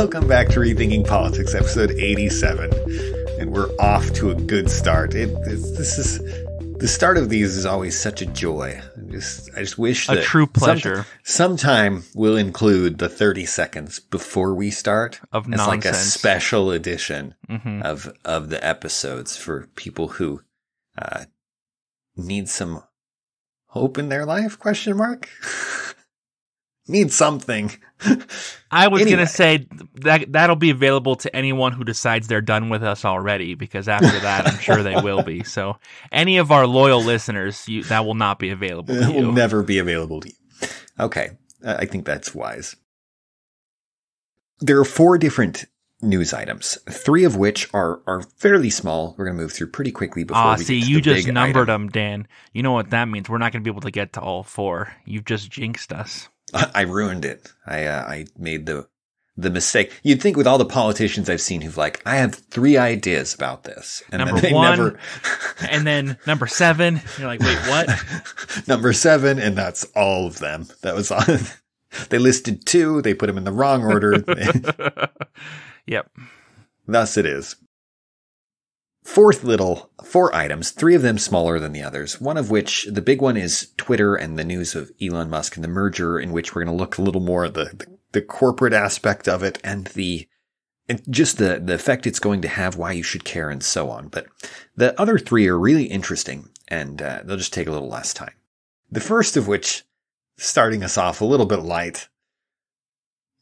Welcome back to Rethinking Politics, episode 87. And we're off to a good start. It, it's- this is the start of these is always such a joy. I just, I just wish A that true some- pleasure. sometime we'll include the 30 seconds before we start Of as like a special edition Mhm. of of the episodes for people who uh, need some hope in their life? Question mark. need something. I was Anyway. gonna say that that'll be available to anyone who decides they're done with us already, because after that, I'm sure they will be. So, any of our loyal listeners, you, that will not be available to It will never be available to you. Okay, I think that's wise. There are four different news items, three of which are are fairly small. We're going to move through pretty quickly before Ah, we see, get to you just numbered item. them, Dan. You know what that means? We're not going to be able to get to all four. You've just jinxed us. I ruined it. I uh, I made the the mistake. You'd think with all the politicians I've seen who've like, I have three ideas about this, and Number then they one, never. And then number seven, you're like, wait, what? Number seven, and that's all of them. That was on. they listed two. They put them in the wrong order. yep. Thus it is. Fourth little, four items, three of them smaller than the others. One of which, the big one is Twitter and the news of Elon Musk and the merger, in which we're going to look a little more at the, the, the corporate aspect of it and the, and just the, the effect it's going to have, why you should care, and so on. But the other three are really interesting, and uh, they'll just take a little less time. The first of which, starting us off a little bit light,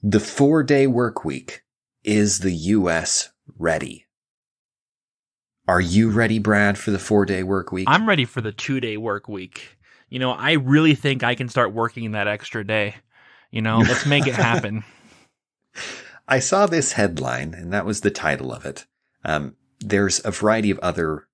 the four day work week is the U.S. ready? Are you ready, Brad, for the four day work week? I'm ready for the two day work week. You know, I really think I can start working that extra day. You know, let's make it happen. I saw this headline, and that was the title of it. Um, there's a variety of other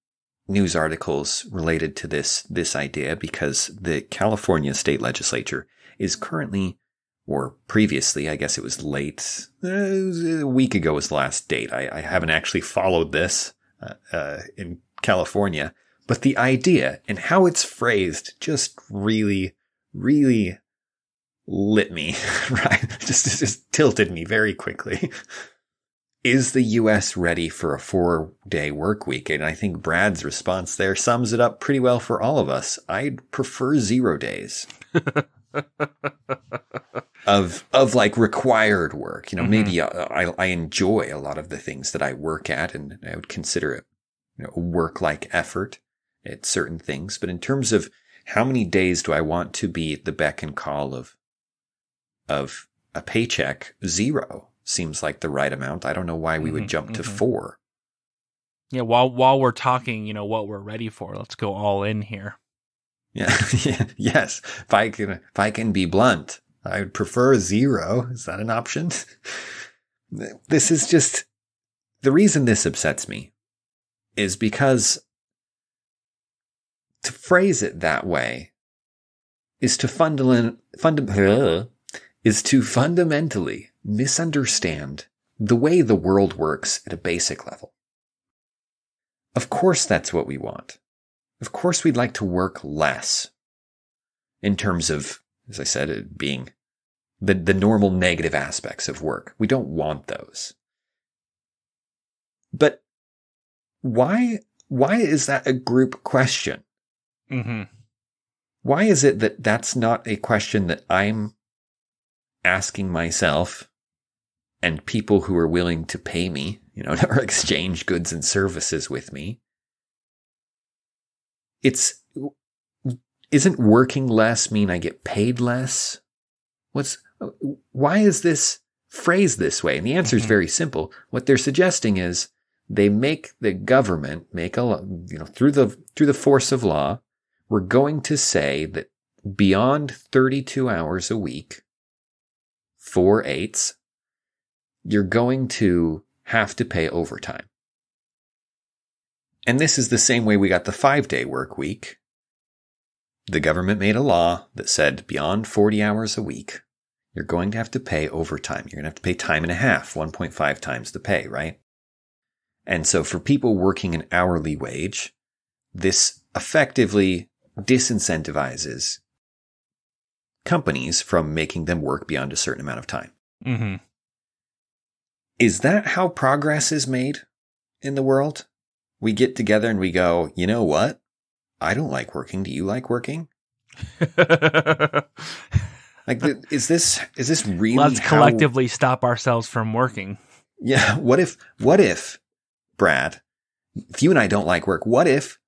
news articles related to this this idea because the California state legislature is currently, or previously, I guess it was late, uh, it was a week ago was the last date. I, I haven't actually followed this uh, uh, in California, but the idea and how it's phrased just really, really lit me, right? Just, just tilted me very quickly. Is the US ready for a four day work week? And I think Brad's response there sums it up pretty well for all of us. I'd prefer zero days of, of like required work. You know, Mhm. maybe uh, I, I enjoy a lot of the things that I work at and I would consider it, you know, a work like effort at certain things. But in terms of how many days do I want to be at the beck and call of, of a paycheck? Zero seems like the right amount. I don't know why we would Mhm, jump to mhm. four. Yeah, while while we're talking, you know, what we're ready for, let's go all in here. Yeah. yeah. Yes. If I can, if I can be blunt, I would prefer zero. Is that an option? this is just the reason this upsets me is because to phrase it that way is to fundament, funda- is to fundamentally misunderstand the way the world works at a basic level. Of course, that's what we want. Of course, we'd like to work less in terms of, as I said, it being the, the normal negative aspects of work. We don't want those. But why, why is that a group question? Mm-hmm. Why is it that that's not a question that I'm asking myself and people who are willing to pay me, you know, or exchange goods and services with me? It's, isn't working less mean I get paid less? What's, why is this phrased this way? And the answer is Mhm. very simple. What they're suggesting is they make the government make a, you know, through the, through the force of law, we're going to say that beyond 32 hours a week, four eights, you're going to have to pay overtime. And this is the same way we got the five day work week. The government made a law that said beyond 40 hours a week, you're going to have to pay overtime. You're going to have to pay time and a half, 1.5 times the pay, right? And so for people working an hourly wage, this effectively disincentivizes companies from making them work beyond a certain amount of time. Mm-hmm. Is that how progress is made in the world? We get together and we go, you know what? I don't like working. Do you like working? Like, is this is this really? Let's how- collectively stop ourselves from working. Yeah. What if? What if, Brad? If you and I don't like work, what if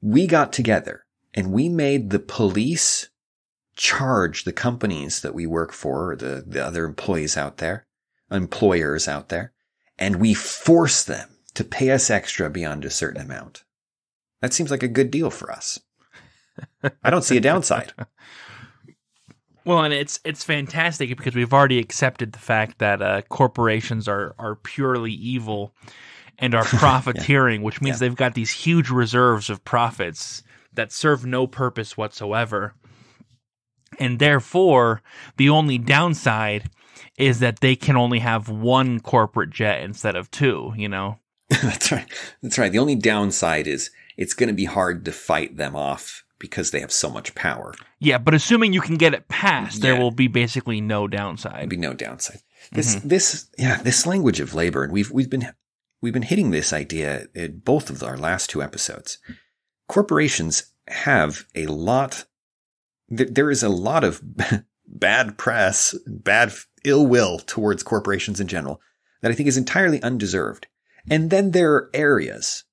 we got together and we made the police charge the companies that we work for, or the the other employees out there, employers out there, and we force them to pay us extra beyond a certain amount? That seems like a good deal for us. I don't see a downside. Well, and it's it's fantastic because we've already accepted the fact that uh, corporations are are purely evil and are profiteering, which means Yeah. they've got these huge reserves of profits that serve no purpose whatsoever. And therefore, the only downside is that they can only have one corporate jet instead of two, you know? That's right. That's right. The only downside is it's going to be hard to fight them off because they have so much power. Yeah, but assuming you can get it passed, there will be basically no downside. There'd be no downside. Mm-hmm. This, this, yeah, this language of labor, and we've we've been we've been hitting this idea in both of our last two episodes. Corporations have a lot. There is a lot of bad press, bad ill will towards corporations in general that I think is entirely undeserved. And then there are areas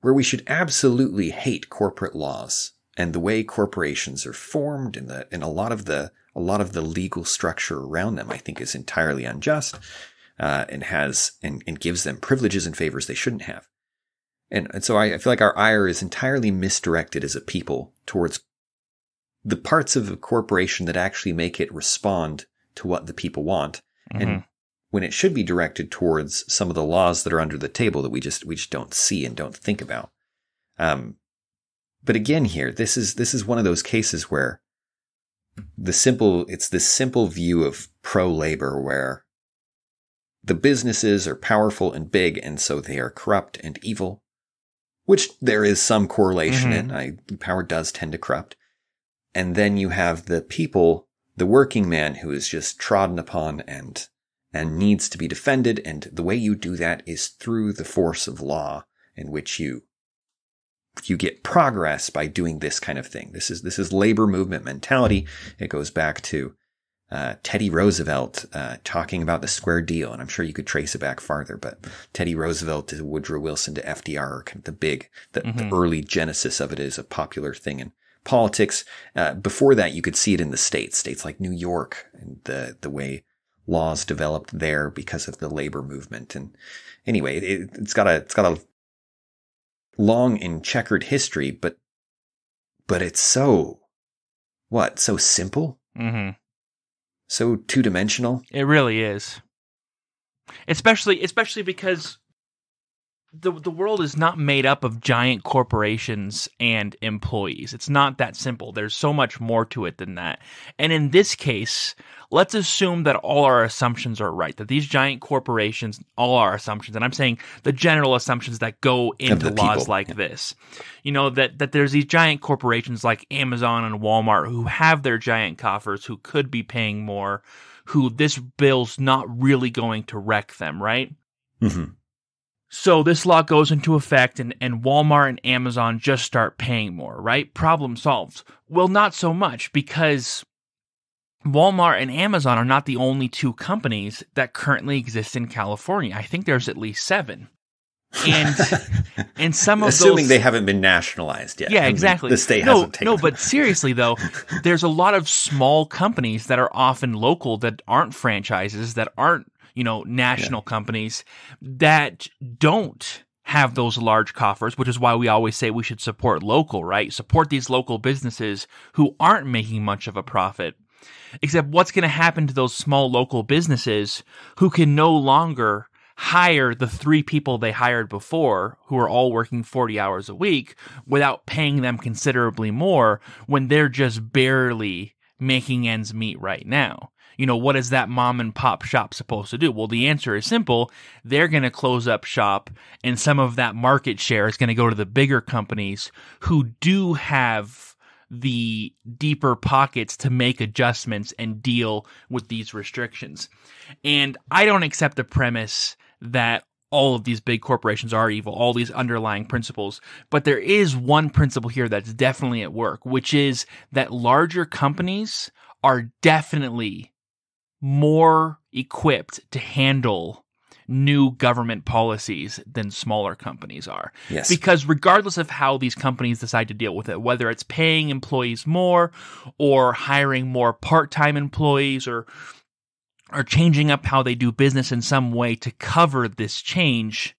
where we should absolutely hate corporate laws and the way corporations are formed and the and a lot of the a lot of the legal structure around them I think is entirely unjust uh, and has and, and gives them privileges and favors they shouldn't have. And, and so I, I feel like our ire is entirely misdirected as a people towards the parts of a corporation that actually make it respond to what the people want. Mhm. And when it should be directed towards some of the laws that are under the table that we just we just don't see and don't think about. Um, but again, here this is this is one of those cases where the simple it's this simple view of pro labor where the businesses are powerful and big and so they are corrupt and evil, which there is some correlation Mhm. in. I, power does tend to corrupt. And then you have the people, the working man who is just trodden upon and and needs to be defended. And the way you do that is through the force of law in which you you get progress by doing this kind of thing. This is this is labor movement mentality. It goes back to uh, Teddy Roosevelt uh, talking about the square deal, and I'm sure you could trace it back farther. But Teddy Roosevelt to Woodrow Wilson to FDR are kind of the big, the, the Mhm. early genesis of it is a popular thing in politics. Uh, before that, you could see it in the states, states like New York, and the the way laws developed there because of the labor movement. And anyway, it, it's got a it's got a long and checkered history, but but it's so what so simple, mm-hmm. so two dimensional. It really is. Especially especially because the the world is not made up of giant corporations and employees. It's not that simple. There's so much more to it than that. And in this case, let's assume that all our assumptions are right. That these giant corporations, all our assumptions, and I'm saying the general assumptions that go into laws people, like yeah. this. You know that that there's these giant corporations like Amazon and Walmart who have their giant coffers who could be paying more who this bill's not really going to wreck them, right? Mm-hmm. So this law goes into effect and, and Walmart and Amazon just start paying more, right? Problem solved. Well, not so much because Walmart and Amazon are not the only two companies that currently exist in California. I think there's at least seven. And and some of Assuming those they haven't been nationalized yet. I yeah, mean, exactly. The state no, hasn't taken no, but seriously though, there's a lot of small companies that are often local that aren't franchises, that aren't you know national companies that don't have those large coffers, which is why we always say we should support local, right? Support these local businesses who aren't making much of a profit. Except what's going to happen to those small local businesses who can no longer hire the three people they hired before who are all working 40 hours a week without paying them considerably more when they're just barely making ends meet right now. You know, what is that mom and pop shop supposed to do? Well, the answer is simple. They're going to close up shop and some of that market share is going to go to the bigger companies who do have the deeper pockets to make adjustments and deal with these restrictions. And I don't accept the premise that all of these big corporations are evil, all these underlying principles. But there is one principle here that's definitely at work, which is that larger companies are definitely more equipped to handle new government policies than smaller companies are. Yes. Because regardless of how these companies decide to deal with it, whether it's paying employees more or hiring more part-time employees or are changing up how they do business in some way to cover this change,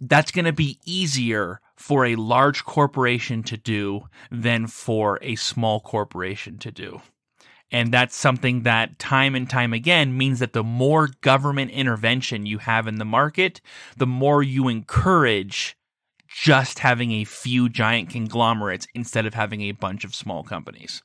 that's going to be easier for a large corporation to do than for a small corporation to do. And that's something that time and time again means that the more government intervention you have in the market, the more you encourage just having a few giant conglomerates instead of having a bunch of small companies.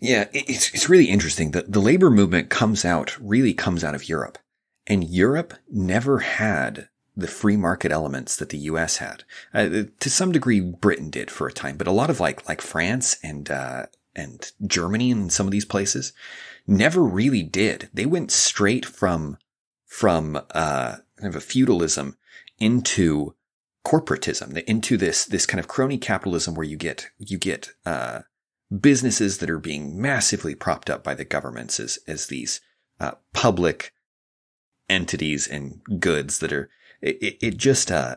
Yeah, it's it's really interesting. that the labor movement comes out really comes out of Europe, and Europe never had the free market elements that the U.S. had. Uh, to some degree, Britain did for a time, but a lot of like like France and uh, and Germany and some of these places never really did. They went straight from from uh, kind of a feudalism into corporatism, into this this kind of crony capitalism where you get you get uh, businesses that are being massively propped up by the governments as, as these uh, public entities and goods that are, it, it just, uh,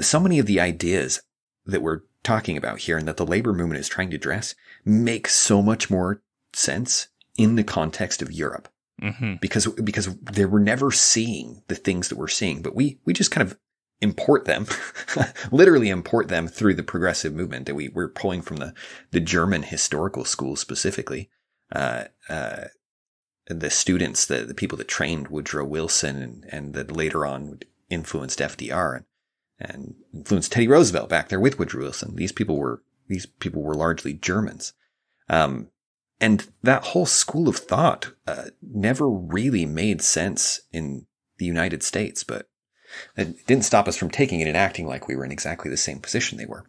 so many of the ideas that we're talking about here and that the labor movement is trying to address make so much more sense in the context of Europe. Mm-hmm. Because, because they were never seeing the things that we're seeing, but we, we just kind of import them, literally import them through the progressive movement that we were pulling from the, the German historical school specifically. Uh, uh, the students, the, the people that trained Woodrow Wilson and, and that later on influenced FDR and, and influenced Teddy Roosevelt back there with Woodrow Wilson. These people were, these people were largely Germans. Um, and that whole school of thought, uh, never really made sense in the United States, but it didn't stop us from taking it and acting like we were in exactly the same position they were.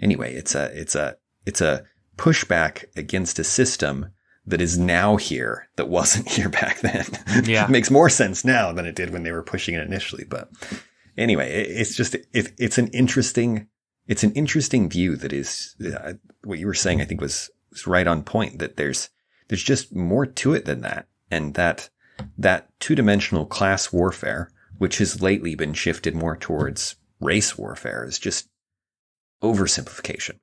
Anyway, it's a, it's a, it's a pushback against a system that is now here that wasn't here back then. Yeah. it makes more sense now than it did when they were pushing it initially. But anyway, it's just, it, it's an interesting, it's an interesting view that is uh, what you were saying. I think was, was right on point that there's, there's just more to it than that. And that, that two dimensional class warfare which has lately been shifted more towards race warfare, is just oversimplification.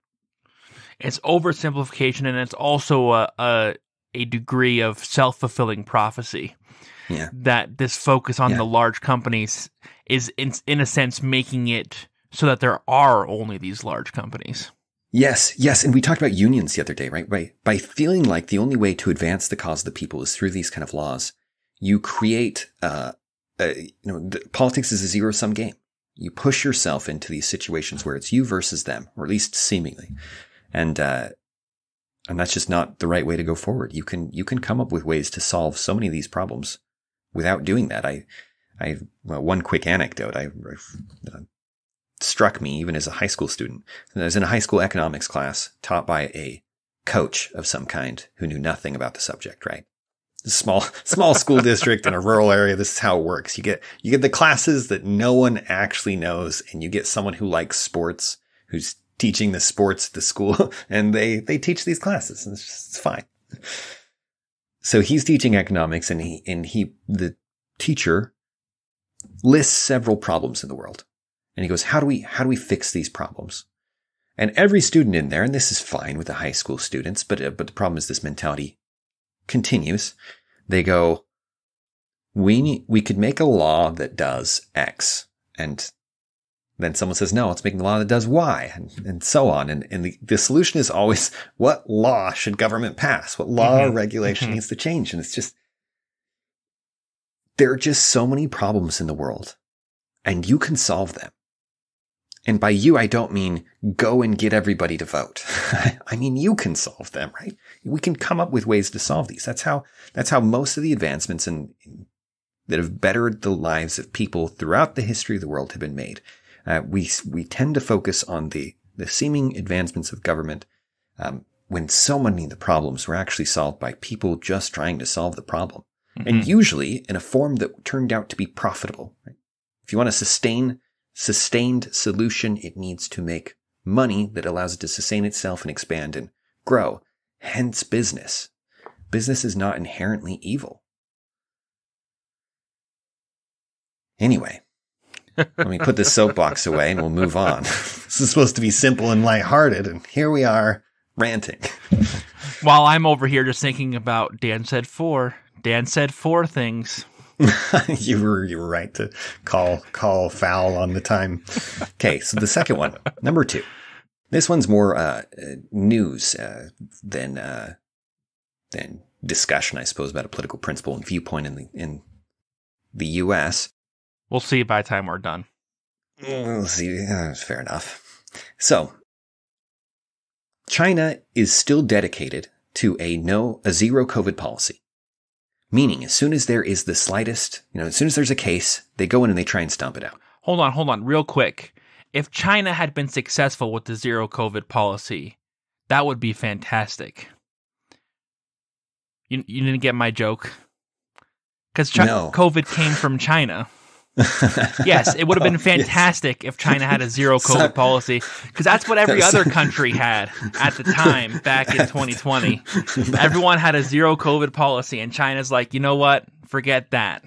It's oversimplification, and it's also a, a, a degree of self fulfilling prophecy. Yeah. That this focus on yeah. the large companies is, in, in a sense, making it so that there are only these large companies. Yes, yes. And we talked about unions the other day, right? By, by feeling like the only way to advance the cause of the people is through these kind of laws, you create uh, uh, you know, politics is a zero sum game. You push yourself into these situations where it's you versus them, or at least seemingly. And, uh, and that's just not the right way to go forward. You can, you can come up with ways to solve so many of these problems without doing that. I, I, well, one quick anecdote I, uh, struck me even as a high school student. I was in a high school economics class taught by a coach of some kind who knew nothing about the subject, right? small small school district in a rural area this is how it works you get you get the classes that no one actually knows and you get someone who likes sports who's teaching the sports at the school and they they teach these classes and it's, just, it's fine so he's teaching economics and he and he the teacher lists several problems in the world and he goes how do we how do we fix these problems and every student in there and this is fine with the high school students but uh, but the problem is this mentality continues. They go, we need, we could make a law that does X. And then someone says, no, let's make a law that does Y and, and so on. And, and the, the solution is always what law should government pass? What law mm-hmm. or regulation mm-hmm. needs to change? And it's just, there are just so many problems in the world and you can solve them. And by you, I don't mean go and get everybody to vote. I mean, you can solve them, right? We can come up with ways to solve these. That's how, that's how most of the advancements in, in that have bettered the lives of people throughout the history of the world have been made. Uh, we, we tend to focus on the, the seeming advancements of government, um, when so many of the problems were actually solved by people just trying to solve the problem. Mhm. And usually in a form that turned out to be profitable. Right? If you want to sustain sustained solution, it needs to make money that allows it to sustain itself and expand and grow. Hence business. Business is not inherently evil. Anyway, let me put the soapbox away and we'll move on. this is supposed to be simple and lighthearted, and here we are ranting. While I'm over here just thinking about Dan said four. Dan said four things. you were you were right to call call foul on the time. Okay, so the second one, number two. This one's more uh, news uh, than uh, than discussion, I suppose, about a political principle and viewpoint in the in the U.S. We'll see by the time we're done. We'll see. Fair enough. So, China is still dedicated to a no, a zero COVID policy. Meaning, as soon as there is the slightest, you know, as soon as there's a case, they go in and they try and stomp it out. Hold on, hold on, real quick. If China had been successful with the zero COVID policy, that would be fantastic. You, you didn't get my joke? Because Chi- No. COVID came from China. Yes, it would have been oh, fantastic if China had a zero COVID policy, because that's what every other country had at the time back in 2020. Everyone had a zero COVID policy, and China's like, you know what? Forget that.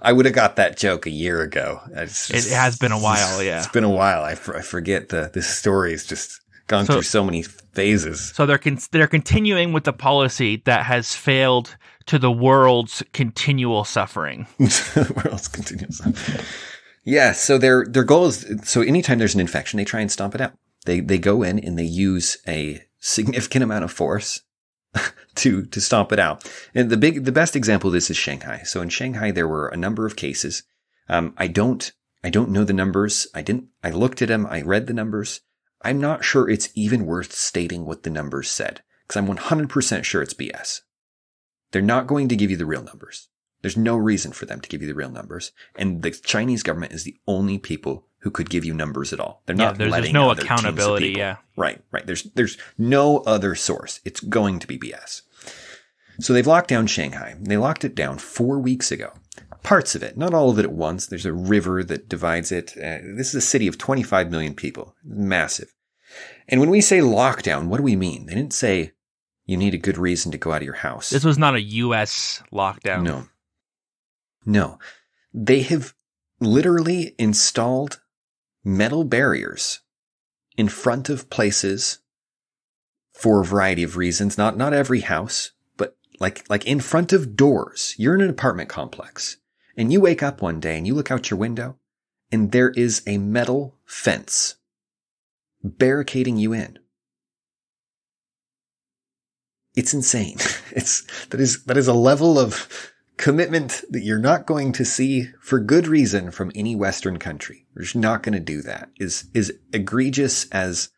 I would have got that joke a year ago. It's It has been a while, yeah. It's been a while. I, I forget the this story's just gone So- through so many phases. So they're con- they're continuing with the policy that has failed to the world's continual suffering. Where else continues? Yeah, so their their goal is so anytime there's an infection, they try and stomp it out. They they go in and they use a significant amount of force to to stomp it out. And the big the best example of this is Shanghai. So in Shanghai there were a number of cases. Um, I don't I don't know the numbers. I didn't I looked at them, I read the numbers. I'm not sure it's even worth stating what the numbers said because I'm 100% sure it's BS. They're not going to give you the real numbers. There's no reason for them to give you the real numbers. And the Chinese government is the only people who could give you numbers at all. They're Yeah, not there's, there's letting no teams of accountability. Yeah, Right, right. There's there's no other source. It's going to be BS. So they've locked down Shanghai. They locked it down four weeks ago. Parts of it, not all of it at once. There's a river that divides it. Uh, this is a city of 25 million people. Massive. And when we say lockdown, what do we mean? They didn't say you need a good reason to go out of your house. this was not a U.S. lockdown. No. No. They have literally installed metal barriers in front of places for a variety of reasons. Not, not every house, but like, like in front of doors. You're in an apartment complex and you wake up one day and you look out your window and there is a metal fence barricading you in. It's insane. It's, that is, that is a level of commitment that you're not going to see for good reason from any Western country. We're just not going to do that. Is, is egregious as,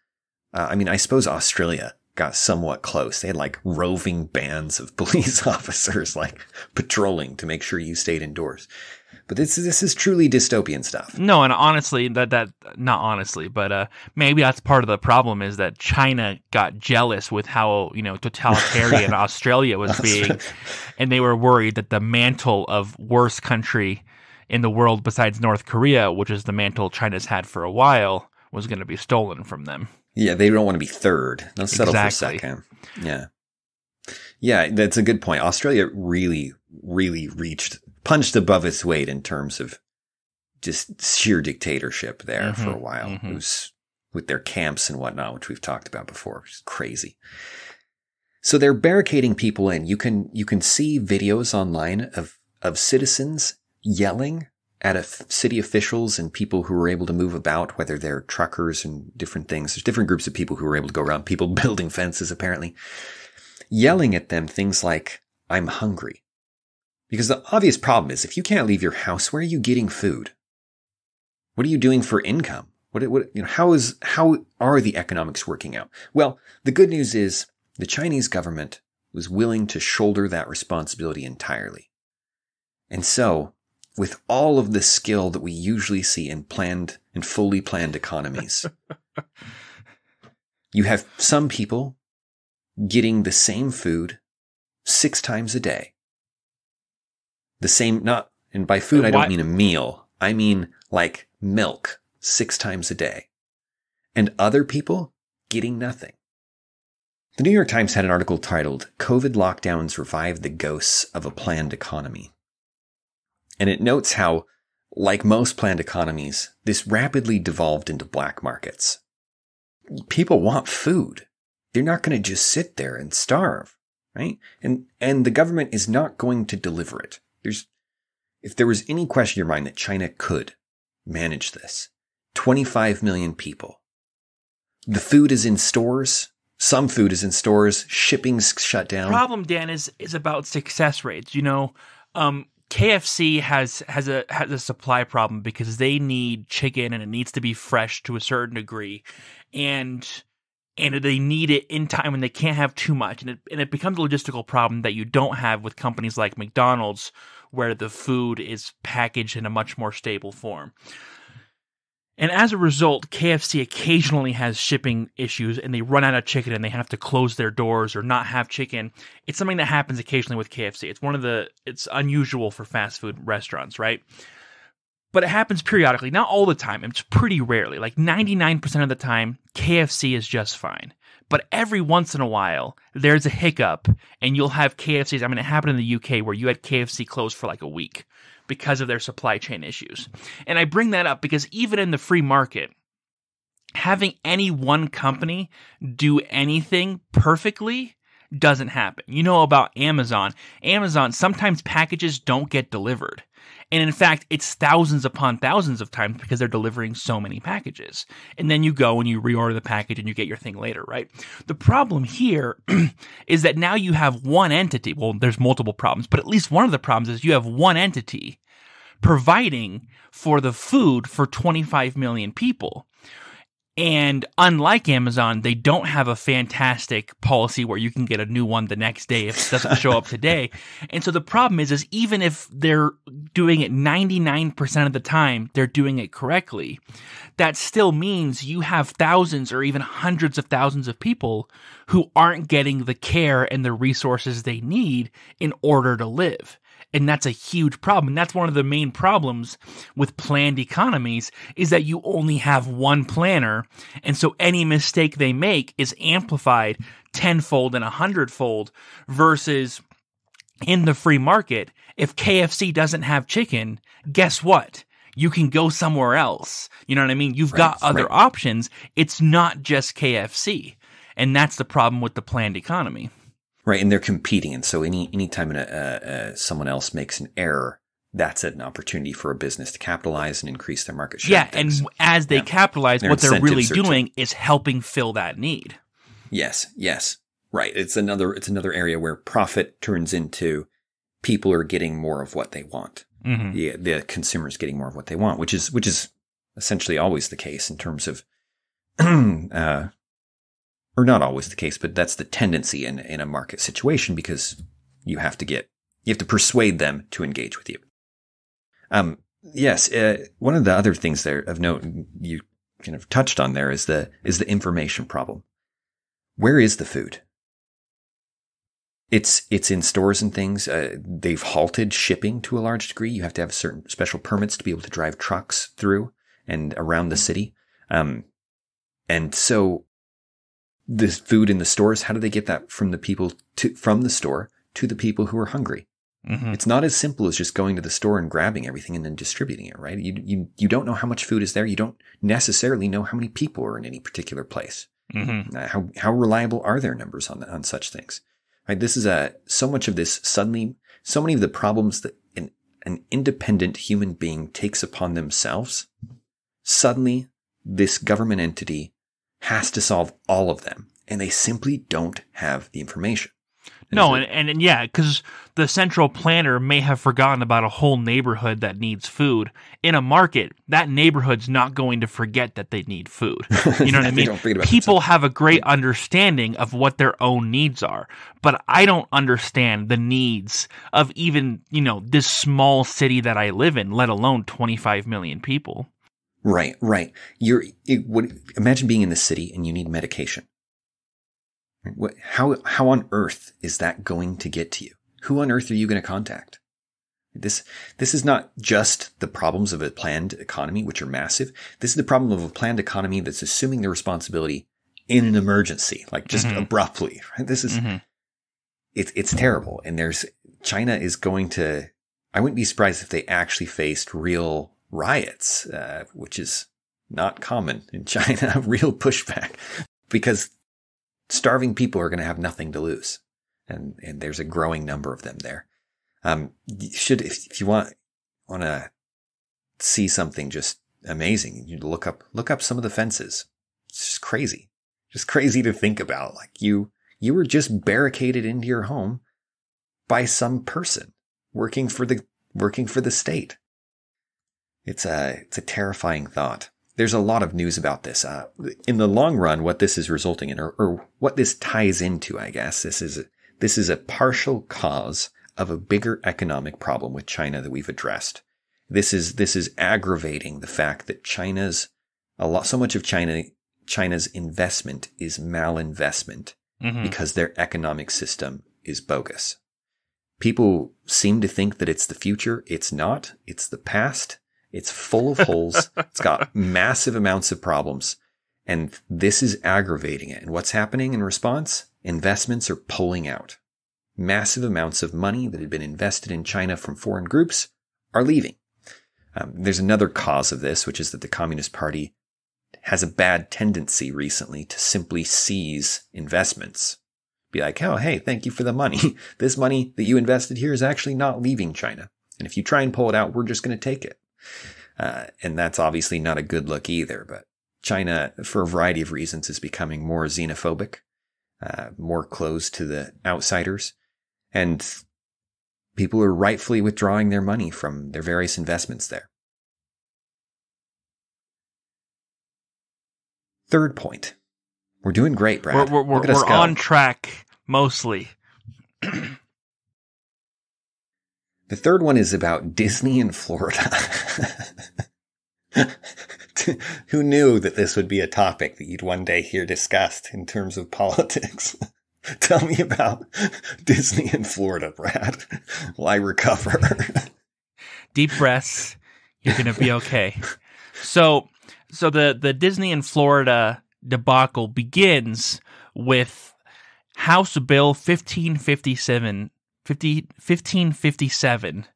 uh, I mean, I suppose Australia got somewhat close. They had like roving bands of police officers like patrolling to make sure you stayed indoors. But this, this is truly dystopian stuff. No, and honestly, that that not honestly, but uh, maybe that's part of the problem is that China got jealous with how you know totalitarian Australia was being, and they were worried that the mantle of worst country in the world besides North Korea, which is the mantle China's had for a while, was going to be stolen from them. Yeah, they don't want to be third. They'll settle Exactly. for second. Yeah. Yeah, that's a good point. Australia really, really reached, punched above its weight in terms of just sheer dictatorship there for a Mhm, while. mhm. It was with their camps and whatnot, which we've talked about before, which is crazy. So they're barricading people in. You can, you can see videos online of, of citizens yelling at f- city officials and people who were able to move about, whether they're truckers and different things. There's different groups of people who were able to go around, people building fences apparently, yelling at them things like, I'm hungry. Because the obvious problem is if you can't leave your house, where are you getting food? What are you doing for income? What, what, you know, how is, how are the economics working out? Well, the good news is the Chinese government was willing to shoulder that responsibility entirely. And so, with all of the skill that we usually see in planned and fully planned economies, You have some people getting the same food six times a day. The same, not, and by food, I don't mean a meal. I mean like milk six times a day. And other people getting nothing. The New York Times had an article titled COVID Lockdowns Revive the Ghosts of a Planned Economy. And it notes how, like most planned economies, this rapidly devolved into black markets. People want food. They're not going to just sit there and starve, right? And, and the government is not going to deliver it. There's, if there was any question in your mind that China could manage this, 25 million people. The food is in stores. Some food is in stores. Shipping's shut down. The problem, Dan, is is about success rates. You know, um, KFC has has a has a supply problem because they need chicken and it needs to be fresh to a certain degree, and and they need it in time and they can't have too much and it and it becomes a logistical problem that you don't have with companies like McDonald's where the food is packaged in a much more stable form. And as a result, KFC occasionally has shipping issues and they run out of chicken and they have to close their doors or not have chicken. It's something that happens occasionally with KFC. It's one of the, it's unusual for fast food restaurants, right? But it happens periodically, not all the time. It's pretty rarely. Like 99% of the time, KFC is just fine. But every once in a while, there's a hiccup and you'll have KFCs. I mean, it happened in the UK where you had KFC closed for like a week because of their supply chain issues. And I bring that up because even in the free market, having any one company do anything perfectly doesn't happen. You know about Amazon. Amazon, sometimes packages don't get delivered. And in fact, it's thousands upon thousands of times because they're delivering so many packages. And then you go and you reorder the package and you get your thing later, right? The problem here is that now you have one entity. Well, there's multiple problems, but at least one of the problems is you have one entity providing for the food for 25 million people. And unlike Amazon, they don't have a fantastic policy where you can get a new one the next day if it doesn't show up today. And so the problem is, is even if they're doing it 99% of the time, they're doing it correctly. That still means you have thousands or even hundreds of thousands of people who aren't getting the care and the resources they need in order to live. And that's a huge problem. And that's one of the main problems with planned economies is that you only have one planner. And so any mistake they make is amplified tenfold and a hundredfold versus in the free market. If KFC doesn't have chicken, guess what? You can go somewhere else. You know what I mean? You've right, got other right. options. It's not just KFC. And that's the problem with the planned economy. Right, and they're competing, and so any anytime a, uh, someone else makes an error, that's an opportunity for a business to capitalize and increase their market share. Yeah, and as they yeah. capitalize, their what they're really doing to... is helping fill that need. Yes, yes, right. It's another it's another area where profit turns into people are getting more of what they want. Mm-hmm. The the consumers getting more of what they want, which is which is essentially always the case in terms of uh, or not always the case, but that's the tendency in, in a market situation because you have to get, you have to persuade them to engage with you. Um, yes, uh, one of the other things there of note you kind of touched on there is the, is the information problem. Where is the food? It's, it's in stores and things. Uh, they've halted shipping to a large degree. You have to have certain special permits to be able to drive trucks through and around the city. Um, and so the food in the stores, how do they get that from the people to, from the store to the people who are hungry? Mm-hmm. It's not as simple as just going to the store and grabbing everything and then distributing it, right? You, you, you don't know how much food is there. You don't necessarily know how many people are in any particular place. Mm-hmm. Uh, how, how reliable are their numbers on, on such things? Right. This is a, so much of this suddenly, so many of the problems that an, an independent human being takes upon themselves, suddenly this government entity has to solve all of them, and they simply don't have the information. no, and, and, and yeah, because the central planner may have forgotten about a whole neighborhood that needs food. In a market, that neighborhood's not going to forget that they need food. You know what I mean? People have a great understanding of what their own needs are, but I don't understand the needs of even, you know, this small city that I live in, let alone 25 million people. Right, right. You're, it would, imagine being in the city and you need medication. What, how, how on earth is that going to get to you? Who on earth are you going to contact? This, this is not just the problems of a planned economy, which are massive. This is the problem of a planned economy that's assuming the responsibility in an emergency, like just mm-hmm. abruptly. Right? This is, mm-hmm. it's, it's terrible. And there's, China is going to, I wouldn't be surprised if they actually faced real riots, uh, which is not common in China, real pushback because starving people are going to have nothing to lose. And, and there's a growing number of them there. Um, should, if, if you want, want to see something just amazing, you look up, look up some of the fences. It's just crazy. Just crazy to think about. Like you, you were just barricaded into your home by some person working for the, working for the state. It's a, it's a terrifying thought. There's a lot of news about this. Uh, in the long run, what this is resulting in, or, or what this ties into, I guess, this is, this is a partial cause of a bigger economic problem with China that we've addressed. This is, this is aggravating the fact that China's, a lot, so much of China, China's investment is malinvestment mm-hmm. because their economic system is bogus. People seem to think that it's the future. It's not. It's the past. It's full of holes. It's got massive amounts of problems. And this is aggravating it. And what's happening in response? Investments are pulling out massive amounts of money that had been invested in China from foreign groups are leaving. Um, there's another cause of this, which is that the Communist Party has a bad tendency recently to simply seize investments. Be like, oh, hey, thank you for the money. this money that you invested here is actually not leaving China. And if you try and pull it out, we're just going to take it. Uh, and that's obviously not a good look either, but China, for a variety of reasons, is becoming more xenophobic, uh, more closed to the outsiders. And people are rightfully withdrawing their money from their various investments there. Third point. We're doing great, Brad. We're, we're, we're on track, mostly. the third one is about Disney in Florida. Who knew that this would be a topic that you'd one day hear discussed in terms of politics? Tell me about Disney in Florida, Brad. Will I recover? Deep breaths. You're gonna be okay. So, so the the Disney in Florida debacle begins with House Bill 1557, 50, 1557,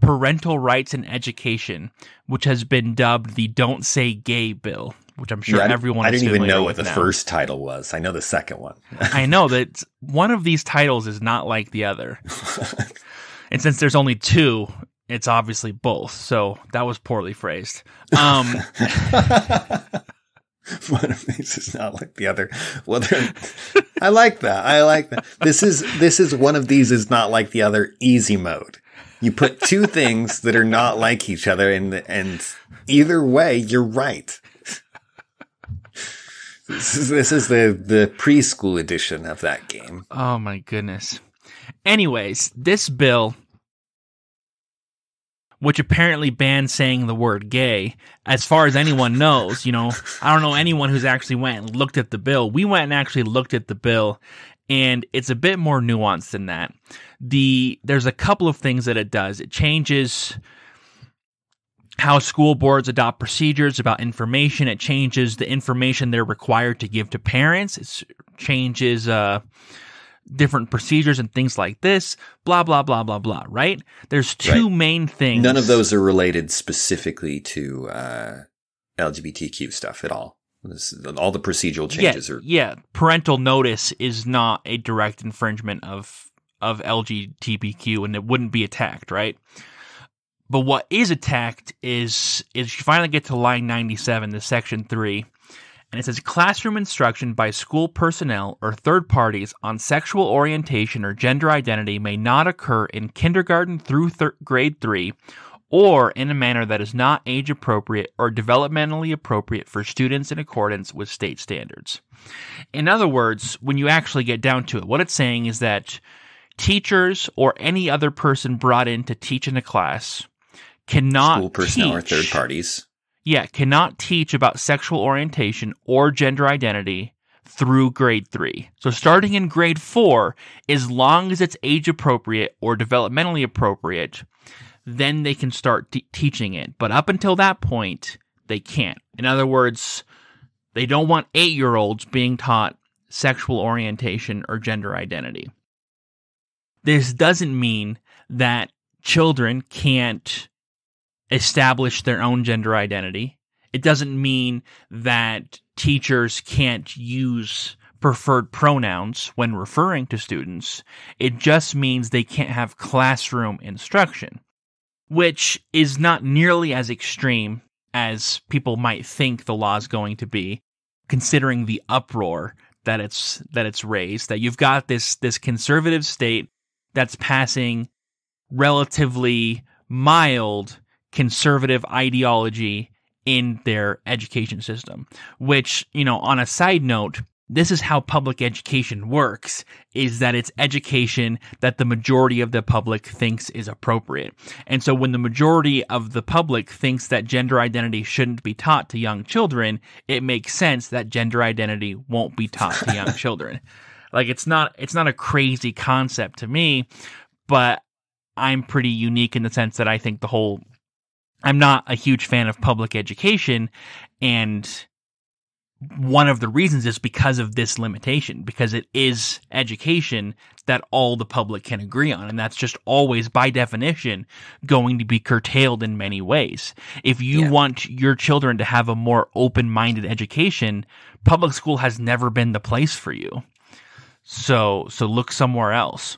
Parental Rights and Education, which has been dubbed the Don't Say Gay Bill which I'm sure yeah, everyone. I didn't even know what the now. first title was. I know the second one. I know that one of these titles is not like the other, and since there's only two, it's obviously both. So that was poorly phrased. Um, one of these is not like the other. Well, I like that. I like that. This is this is one of these is not like the other. Easy mode. You put two things that are not like each other, and and either way, you're right. This is, this is the, the preschool edition of that game. Oh my goodness. Anyways, this bill, which apparently bans saying the word gay, as far as anyone knows, you know, I don't know anyone who's actually went and looked at the bill. We went and actually looked at the bill, and it's a bit more nuanced than that. The there's a couple of things that it does. It changes how school boards adopt procedures about information. It changes the information they're required to give to parents. It changes uh, different procedures and things like this. Blah blah blah blah blah. Right? There's two right. main things. None of those are related specifically to uh, LGBTQ stuff at all. This, all the procedural changes yeah, are. Yeah, parental notice is not a direct infringement of of LGBTQ, and it wouldn't be attacked. Right? But what is attacked is is you finally get to line 97, the section 3, and it says classroom instruction by school personnel or third parties on sexual orientation or gender identity may not occur in kindergarten through thir- grade 3 or in a manner that is not age appropriate or developmentally appropriate for students in accordance with state standards. In other words, when you actually get down to it, what it's saying is that teachers or any other person brought in to teach in a class cannot school personnel or third parties. Yeah, cannot teach about sexual orientation or gender identity through grade three. So starting in grade four, as long as it's age appropriate or developmentally appropriate, then they can start teaching it. But up until that point, they can't. In other words, they don't want eight year olds being taught sexual orientation or gender identity. This doesn't mean that children can't establish their own gender identity. It doesn't mean that teachers can't use preferred pronouns when referring to students. It just means they can't have classroom instruction, which is not nearly as extreme as people might think the law is going to be, considering the uproar that it's that it's raised. That you've got this this conservative state that's passing relatively mild conservative ideology in their education system. Which, you know, on a side note, this is how public education works is that it's education that the majority of the public thinks is appropriate. And so when the majority of the public thinks that gender identity shouldn't be taught to young children, it makes sense that gender identity won't be taught to young children. Like it's not it's not a crazy concept to me, but I'm pretty unique in the sense that I think the whole I'm not a huge fan of public education and one of the reasons is because of this limitation because it is education that all the public can agree on and that's just always by definition going to be curtailed in many ways. If you yeah. want your children to have a more open-minded education public school has never been the place for you. So so look somewhere else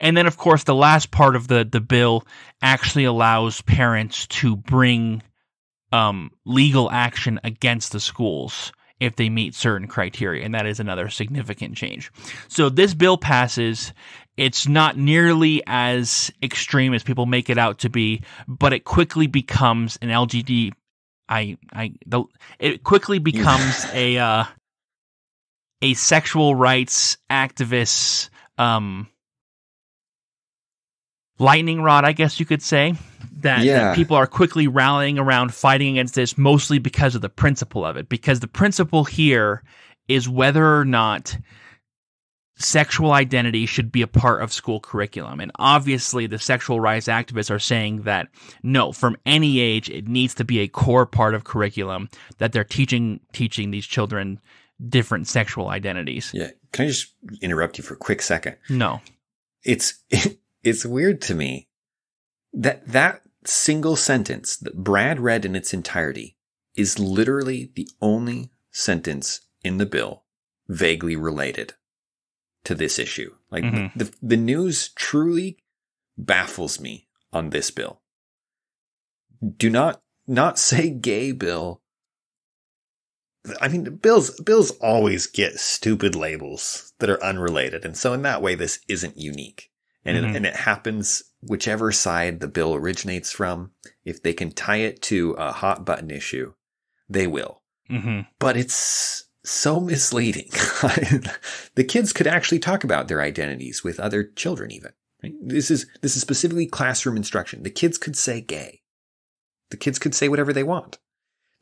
and then, of course, the last part of the, the bill actually allows parents to bring um, legal action against the schools if they meet certain criteria. And that is another significant change. So this bill passes. It's not nearly as extreme as people make it out to be, but it quickly becomes an LGD. I, I, the, it quickly becomes a, uh, a sexual rights activist, um, lightning rod, I guess you could say. That, yeah. that, people are quickly rallying around fighting against this mostly because of the principle of it. Because the principle here is whether or not sexual identity should be a part of school curriculum. And obviously, the sexual rights activists are saying that no, from any age, it needs to be a core part of curriculum that they're teaching teaching these children different sexual identities. Yeah. Can I just interrupt you for a quick second? No. It's it's weird to me that that single sentence that Brad read in its entirety is literally the only sentence in the bill vaguely related to this issue. Like mm-hmm. the, the news truly baffles me on this bill. Do not, not say gay bill. I mean, bills, bills always get stupid labels that are unrelated. And so in that way, this isn't unique and mm-hmm. it, and it happens whichever side the bill originates from. If they can tie it to a hot button issue, they will. Mm-hmm. But it's so misleading. the kids could actually talk about their identities with other children, even. Right? This is this is specifically classroom instruction. The kids could say gay. The kids could say whatever they want.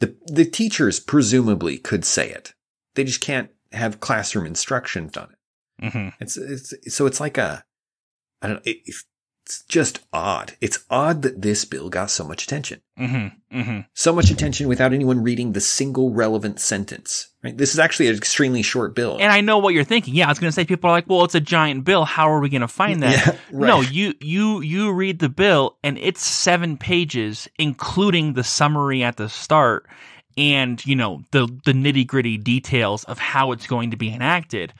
The the teachers presumably could say it. They just can't have classroom instruction on it. Mm-hmm. It's, it's so it's like a I don't know. It, it's just odd. It's odd that this bill got so much attention. Mm-hmm, mm-hmm. So much attention without anyone reading the single relevant sentence. Right? This is actually an extremely short bill. And I know what you're thinking. Yeah, I was going to say people are like, "Well, it's a giant bill. How are we going to find that?" Yeah, right. No, you you you read the bill, and it's seven pages, including the summary at the start, and you know the the nitty gritty details of how it's going to be enacted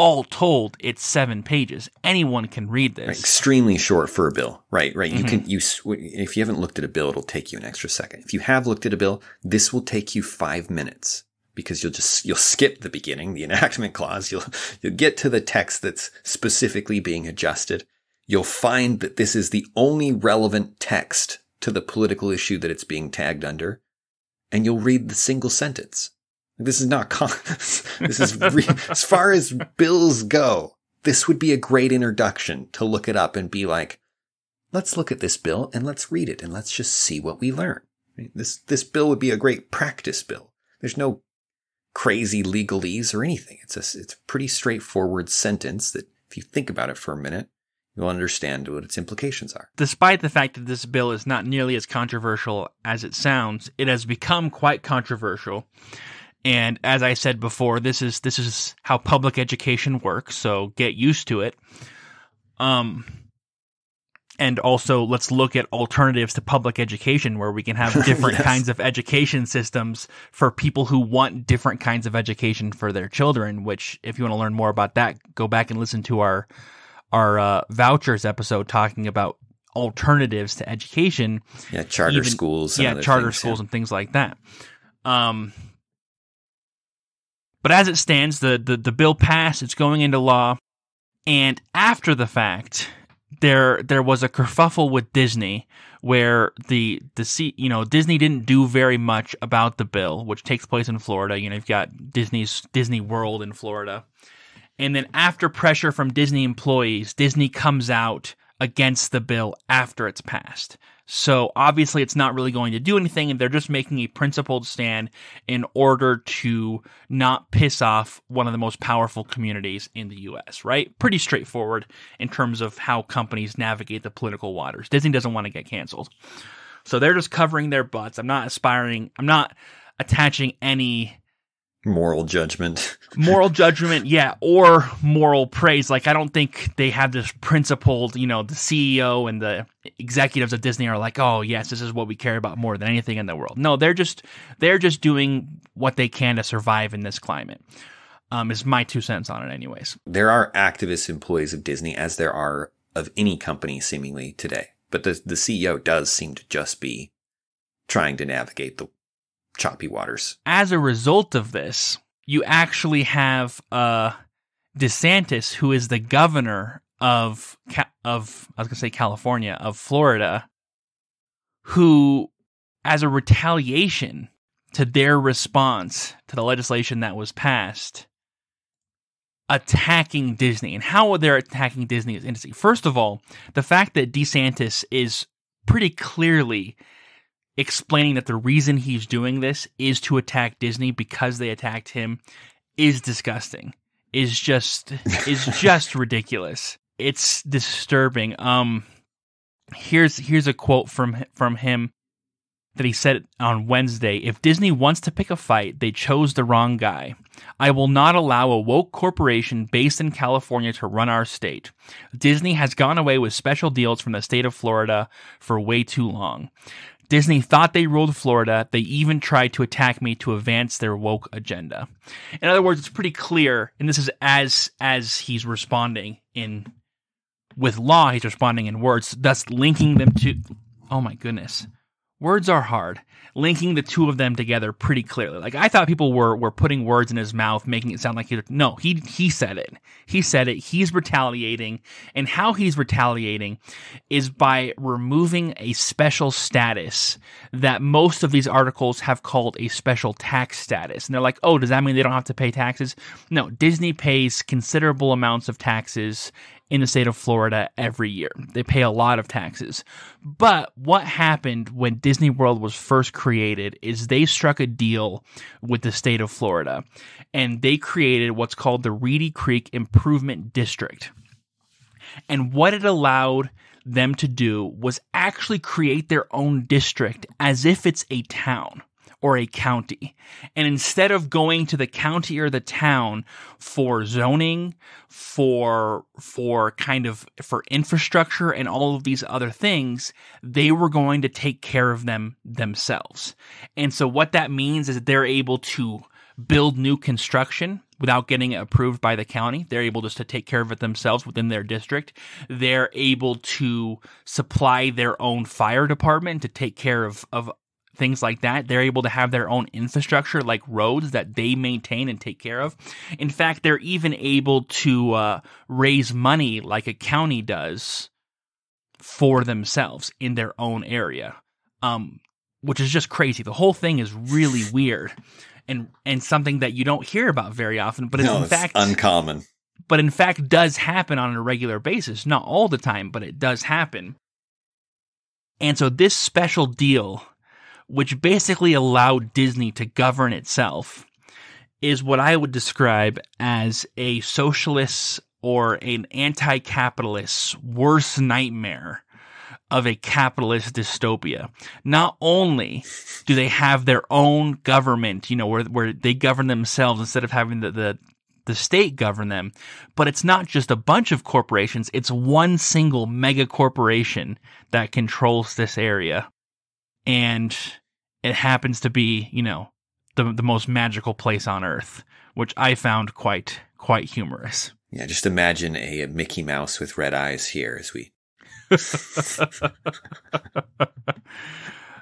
all told, it's seven pages. Anyone can read this. Right, extremely short for a bill. Right, right. Mm-hmm. You can, you, if you haven't looked at a bill, it'll take you an extra second. If you have looked at a bill, this will take you five minutes because you'll just, you'll skip the beginning, the enactment clause. You'll, you'll get to the text that's specifically being adjusted. You'll find that this is the only relevant text to the political issue that it's being tagged under. And you'll read the single sentence. This is not, con- this is re- as far as bills go. This would be a great introduction to look it up and be like, let's look at this bill and let's read it and let's just see what we learn. This, this bill would be a great practice bill. There's no, crazy legalese or anything. It's a, it's a pretty straightforward sentence that if you think about it for a minute, you'll understand what its implications are. Despite the fact that this bill is not nearly as controversial as it sounds, it has become quite controversial. And as I said before, this is this is how public education works, so get used to it. Um and also let's look at alternatives to public education where we can have different yes. kinds of education systems for people who want different kinds of education for their children which if you want to learn more about that go back and listen to our our uh, vouchers episode talking about alternatives to education yeah charter even, schools yeah charter things, schools yeah. and things like that um but as it stands the, the the bill passed it's going into law and after the fact there there was a kerfuffle with Disney where the the you know Disney didn't do very much about the bill, which takes place in Florida. You know, you've got Disney's Disney World in Florida, and then after pressure from Disney employees, Disney comes out against the bill after it's passed. So obviously, it's not really going to do anything, and they're just making a principled stand in order to not piss off one of the most powerful communities in the US, right? Pretty straightforward in terms of how companies navigate the political waters. Disney doesn't want to get canceled. So they're just covering their butts. I'm not aspiring, I'm not attaching any moral judgment. Moral judgment yeah or moral praise. Like i don't think they have this principled you know the ceo and the executives of disney are like oh yes this is what we care about more than anything in the world. No they're just they're just doing what they can to survive in this climate. Um is my two cents on it anyways. There are activist employees of disney as there are of any company seemingly today. But the the ceo does seem to just be trying to navigate the choppy waters. As a result of this, you actually have uh, DeSantis, who is the governor of of I was gonna say California of Florida, who, as a retaliation to their response to the legislation that was passed, attacking Disney. And how they're attacking Disney is interesting. First of all, the fact that DeSantis is pretty clearly explaining that the reason he's doing this is to attack Disney because they attacked him is disgusting. Is just is just ridiculous. It's disturbing. Um here's here's a quote from from him that he said on Wednesday If Disney wants to pick a fight, they chose the wrong guy. I will not allow a woke corporation based in California to run our state. Disney has gone away with special deals from the state of Florida for way too long. Disney thought they ruled Florida. They even tried to attack me to advance their woke agenda. In other words, it's pretty clear, and this is as as he's responding in with law, he's responding in words, thus linking them to oh my goodness. Words are hard linking the two of them together pretty clearly. Like I thought people were were putting words in his mouth, making it sound like he no, he he said it. He said it. He's retaliating, and how he's retaliating is by removing a special status that most of these articles have called a special tax status. And they're like, "Oh, does that mean they don't have to pay taxes?" No, Disney pays considerable amounts of taxes in the state of Florida every year. They pay a lot of taxes. But what happened when Disney World was first created is they struck a deal with the state of Florida and they created what's called the Reedy Creek Improvement District. And what it allowed them to do was actually create their own district as if it's a town or a county. And instead of going to the county or the town for zoning, for for kind of for infrastructure and all of these other things, they were going to take care of them themselves. And so what that means is that they're able to build new construction without getting it approved by the county. They're able just to take care of it themselves within their district. They're able to supply their own fire department to take care of, of things like that. They're able to have their own infrastructure, like roads that they maintain and take care of. In fact, they're even able to uh, raise money like a county does for themselves in their own area, um, which is just crazy. The whole thing is really weird. And, and something that you don't hear about very often, but no, in fact uncommon. But in fact, does happen on a regular basis. Not all the time, but it does happen. And so this special deal which basically allowed Disney to govern itself, is what I would describe as a socialist or an anti capitalist's worst nightmare of a capitalist dystopia. Not only do they have their own government, you know, where, where they govern themselves instead of having the, the, the state govern them, but it's not just a bunch of corporations, it's one single mega corporation that controls this area. And it happens to be, you know, the, the most magical place on earth, which I found quite, quite humorous. Yeah, just imagine a, a Mickey Mouse with red eyes here as we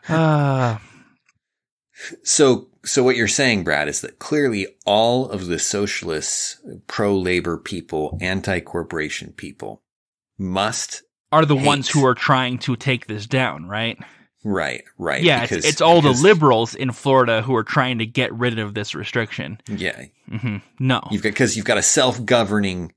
uh, so, so what you're saying, Brad, is that clearly all of the socialists, pro-labor people, anti-corporation people must are the hate. ones who are trying to take this down, right? Right, right. Yeah, because, it's, it's all because, the liberals in Florida who are trying to get rid of this restriction. Yeah. Mm-hmm. No. You've got, cause you've got a self-governing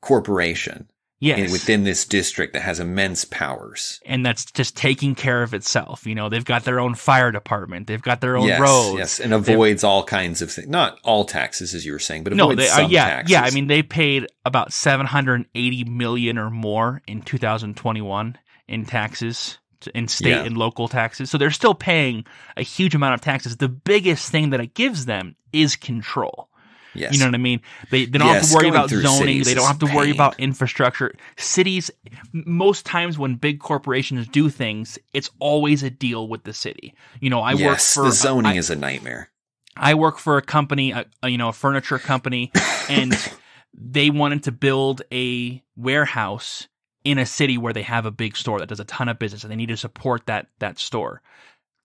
corporation Yes. within this district that has immense powers. And that's just taking care of itself. You know, they've got their own fire department. They've got their own yes, roads. Yes, and avoids they've, all kinds of things. Not all taxes, as you were saying, but no, avoids they, some uh, yeah, taxes. yeah. I mean, they paid about 780 million or more in 2021 in taxes in state Yeah. and local taxes. So they're still paying a huge amount of taxes. The biggest thing that it gives them is control. Yes. You know what I mean? They, they don't Yes, have to worry about zoning. They don't have to worry about infrastructure. Cities, most times when big corporations do things, it's always a deal with the city. You know, I work for the zoning I, is a nightmare. I work for a company, a, you know, a furniture company, and they wanted to build a warehouse in a city where they have a big store that does a ton of business, and they need to support that that store.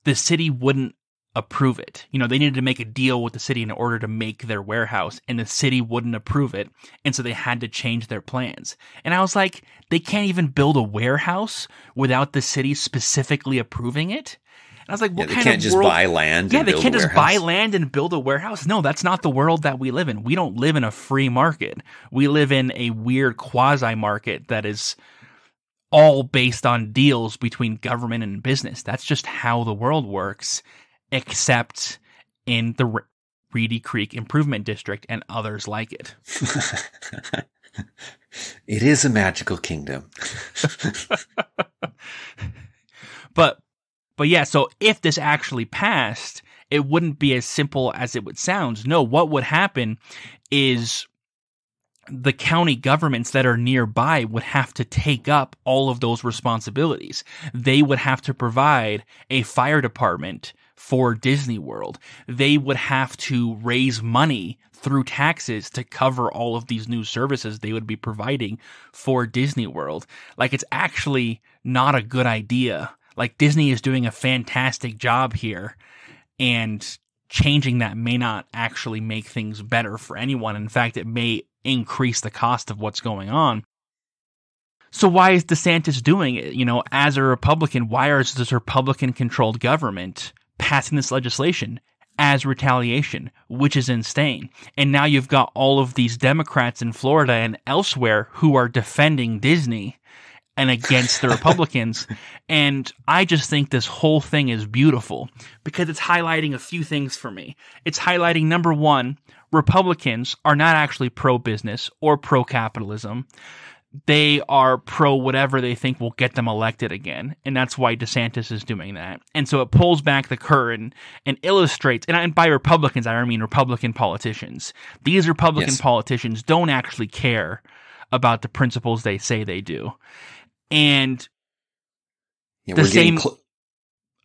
The city wouldn't approve it. You know, they needed to make a deal with the city in order to make their warehouse, and the city wouldn't approve it, and so they had to change their plans. And I was like, they can't even build a warehouse without the city specifically approving it. I was like, Yeah, what they kind can't of just world? buy land. Yeah, they can't just buy land and build a warehouse. No, that's not the world that we live in. We don't live in a free market. We live in a weird quasi market that is all based on deals between government and business. That's just how the world works, except in the Re- Reedy Creek Improvement District and others like it. it is a magical kingdom. But but yeah, so if this actually passed, it wouldn't be as simple as it would sound. No, what would happen is the county governments that are nearby would have to take up all of those responsibilities. They would have to provide a fire department for Disney World. They would have to raise money through taxes to cover all of these new services they would be providing for Disney World. Like it's actually not a good idea. Like Disney is doing a fantastic job here and changing that may not actually make things better for anyone. In fact, it may increase the cost of what's going on. So why is DeSantis doing it? You know, as a Republican, why is this Republican controlled government passing this legislation as retaliation, which is insane? And now you've got all of these Democrats in Florida and elsewhere who are defending Disney and against the Republicans. and I just think this whole thing is beautiful because it's highlighting a few things for me. It's highlighting number one, Republicans are not actually pro business or pro capitalism. They are pro whatever they think will get them elected again. And that's why DeSantis is doing that. And so it pulls back the curtain and illustrates, and, and by Republicans, I mean Republican politicians. These Republican Yes. politicians don't actually care about the principles they say they do. And Yeah, The we're getting same- clo-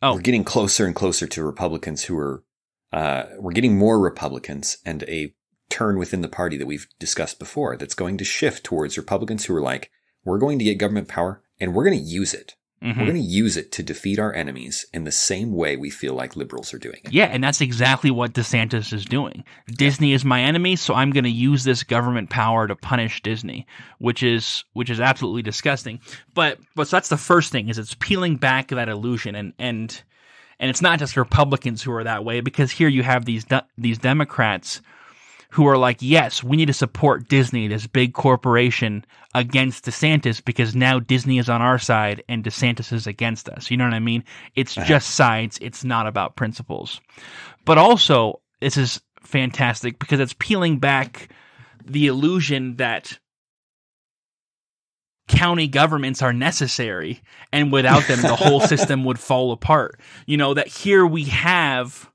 Oh. we're getting closer and closer to Republicans who are uh, we're getting more Republicans and a turn within the party that we've discussed before that's going to shift towards Republicans who are like, we're going to get government power and we're going to use it. Mhm. We're going to use it to defeat our enemies in the same way we feel like liberals are doing it. Yeah, and that's exactly what DeSantis is doing. Disney is my enemy, so I'm going to use this government power to punish Disney, which is which is absolutely disgusting. But but so that's the first thing is it's peeling back that illusion and and and it's not just Republicans who are that way because here you have these de- these Democrats who are like, yes, we need to support Disney, this big corporation, against DeSantis because now Disney is on our side and DeSantis is against us. You know what I mean? It's Uh-huh. just sides. It's not about principles. But also, this is fantastic because it's peeling back the illusion that county governments are necessary and without them the whole system would fall apart you know that here we have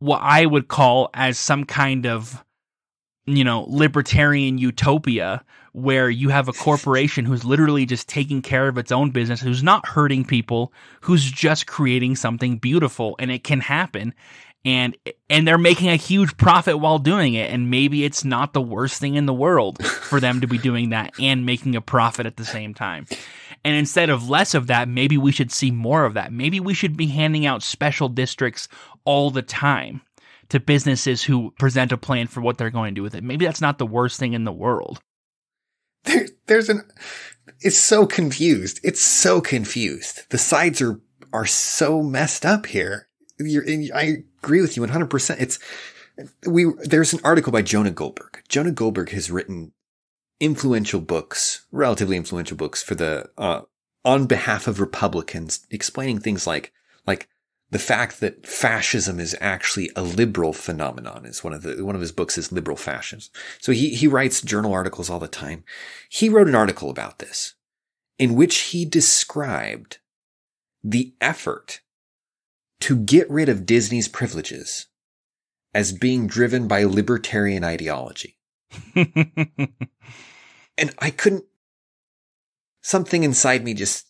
what i would call as some kind of you know libertarian utopia where you have a corporation who's literally just taking care of its own business who's not hurting people who's just creating something beautiful and it can happen. And and they're making a huge profit while doing it. And maybe it's not the worst thing in the world for them to be doing that and making a profit at the same time and instead of less of that maybe we should see more of that. Maybe we should be handing out special districts all the time to businesses who present a plan for what they're going to do with it. Maybe that's not the worst thing in the world. There, there's an it's so confused. It's so confused. The sides are are so messed up here. You're, I agree with you 100%. It's, we, there's an article by Jonah Goldberg. Jonah Goldberg has written influential books, relatively influential books for the, uh, on behalf of Republicans, explaining things like, like the fact that fascism is actually a liberal phenomenon is one of the, one of his books is liberal fascism. So he, he writes journal articles all the time. He wrote an article about this in which he described the effort to get rid of Disney's privileges as being driven by libertarian ideology. and I couldn't, something inside me just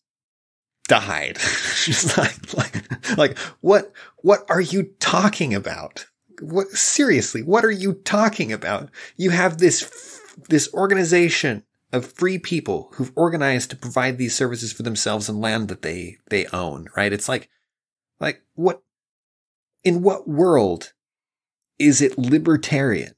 died. just like, like, like, what, what are you talking about? What, seriously, what are you talking about? You have this, this organization of free people who've organized to provide these services for themselves and land that they, they own, right? It's like, like what, in what world is it libertarian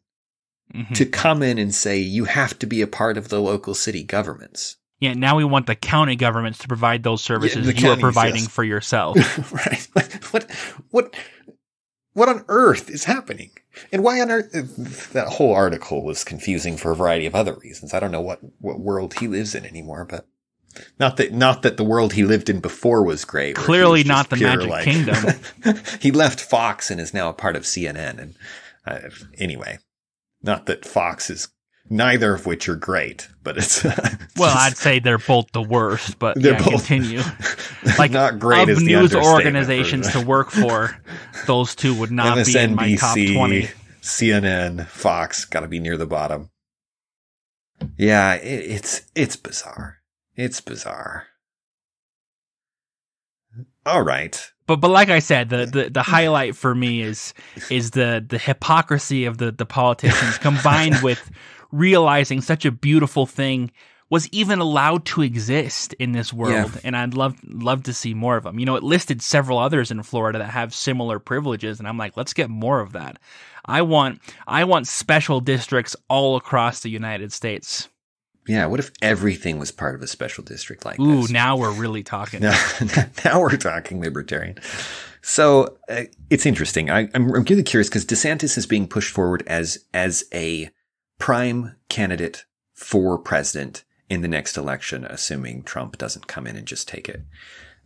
mm-hmm. to come in and say you have to be a part of the local city governments? Yeah, now we want the county governments to provide those services yeah, you are providing yes. for yourself. right. what what what on earth is happening? And why on earth that whole article was confusing for a variety of other reasons. I don't know what what world he lives in anymore, but not that, not that the world he lived in before was great. Clearly was not the Magic like, Kingdom. he left Fox and is now a part of CNN. And uh, anyway, not that Fox is neither of which are great, but it's well, I'd say they're both the worst. But they're yeah, both, continue. Like not great of news organizations to work for, those two would not MSNBC, be in my top twenty. CNN, Fox, got to be near the bottom. Yeah, it, it's it's bizarre. It's bizarre. All right. But but like I said, the, the, the highlight for me is is the the hypocrisy of the, the politicians combined with realizing such a beautiful thing was even allowed to exist in this world yeah. and I'd love love to see more of them. You know, it listed several others in Florida that have similar privileges and I'm like, let's get more of that. I want I want special districts all across the United States. Yeah, what if everything was part of a special district like Ooh, this? now we're really talking. now, now we're talking libertarian. So uh, it's interesting. I, am really curious because DeSantis is being pushed forward as as a prime candidate for president in the next election, assuming Trump doesn't come in and just take it.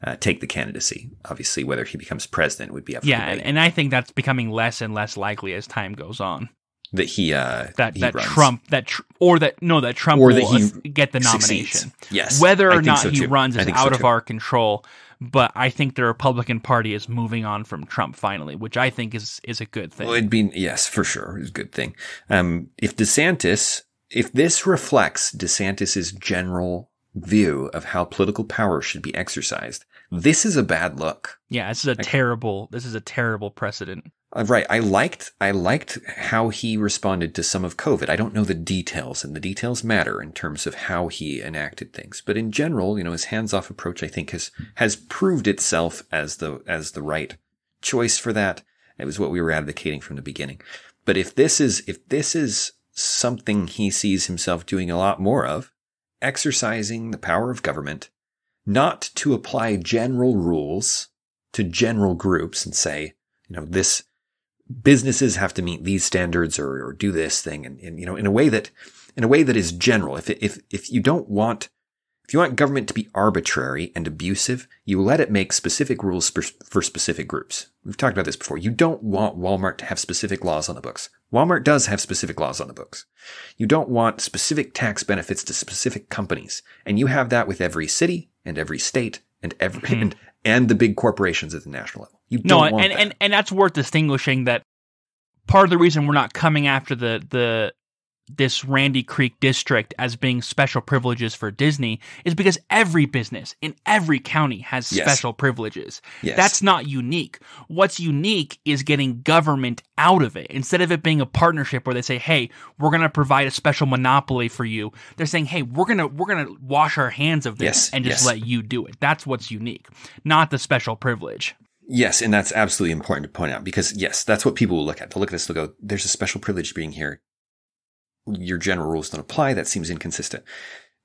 Uh, take the candidacy. Obviously, whether he becomes president would be up. Yeah, and, and I think that's becoming less and less likely as time goes on that he uh that he that runs. Trump that tr- or that no that Trump or that he get the nomination. Succeeds. Yes, whether or not so he runs is out so of our control. But I think the Republican Party is moving on from Trump finally, which I think is is a good thing. Well, it'd be yes for sure, it's a good thing. Um, if DeSantis, if this reflects DeSantis's general view of how political power should be exercised, this is a bad look. Yeah, this is a terrible. This is a terrible precedent. Uh, right. I liked, I liked how he responded to some of COVID. I don't know the details and the details matter in terms of how he enacted things. But in general, you know, his hands-off approach, I think has, has proved itself as the, as the right choice for that. It was what we were advocating from the beginning. But if this is, if this is something he sees himself doing a lot more of, exercising the power of government, not to apply general rules to general groups and say, you know, this, businesses have to meet these standards or, or do this thing and, and, you know, in a way that, in a way that is general. If, if, if you don't want, If you want government to be arbitrary and abusive, you let it make specific rules for specific groups. We've talked about this before. You don't want Walmart to have specific laws on the books. Walmart does have specific laws on the books. You don't want specific tax benefits to specific companies. And you have that with every city and every state and every, mm-hmm. and, and the big corporations at the national level. You no, and, that. and, and that's worth distinguishing that part of the reason we're not coming after the, the this Randy Creek district as being special privileges for Disney is because every business in every county has yes. special privileges. Yes. That's not unique. What's unique is getting government out of it. Instead of it being a partnership where they say, "Hey, we're going to provide a special monopoly for you." They're saying, "Hey, we're going to we're going to wash our hands of this yes. and just let you do it." That's what's unique, not the special privilege. Yes, and that's absolutely important to point out because yes, that's what people will look at. They'll look at this, they'll go, "There's a special privilege being here your general rules don't apply. That seems inconsistent.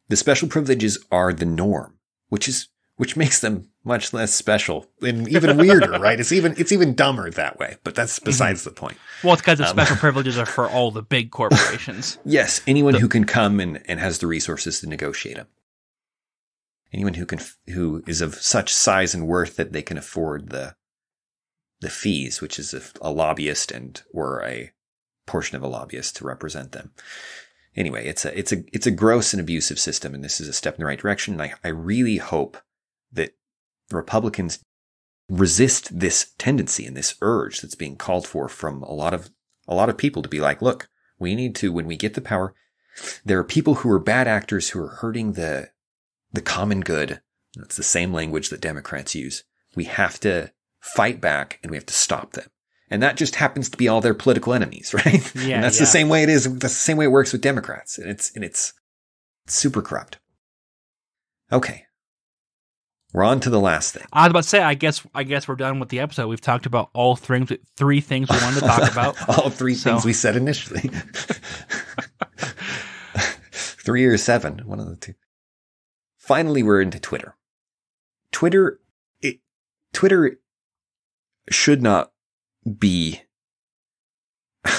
The special privileges are the norm, which is which makes them much less special and even weirder, right? It's even it's even dumber that way. But that's mm-hmm. besides the point. Well, it's because the um, special privileges are for all the big corporations. yes, anyone the, who can come and, and has the resources to negotiate them. Anyone who can who is of such size and worth that they can afford the the fees, which is a, a lobbyist and or a portion of a lobbyist to represent them. Anyway, it's a it's a it's a gross and abusive system, and this is a step in the right direction. And I, I really hope that Republicans resist this tendency and this urge that's being called for from a lot of a lot of people to be like, look, we need to when we get the power, there are people who are bad actors who are hurting the the common good. That's the same language that Democrats use. We have to fight back and we have to stop them. And that just happens to be all their political enemies, right? Yeah. and that's yeah. the same way it is. That's the same way it works with Democrats. And it's, and it's super corrupt. Okay. We're on to the last thing. I was about to say, I guess, I guess we're done with the episode. We've talked about all three, three things we wanted to talk about. all three so. things we said initially. three or seven, one of the two. Finally, we're into Twitter. Twitter, it, Twitter should not be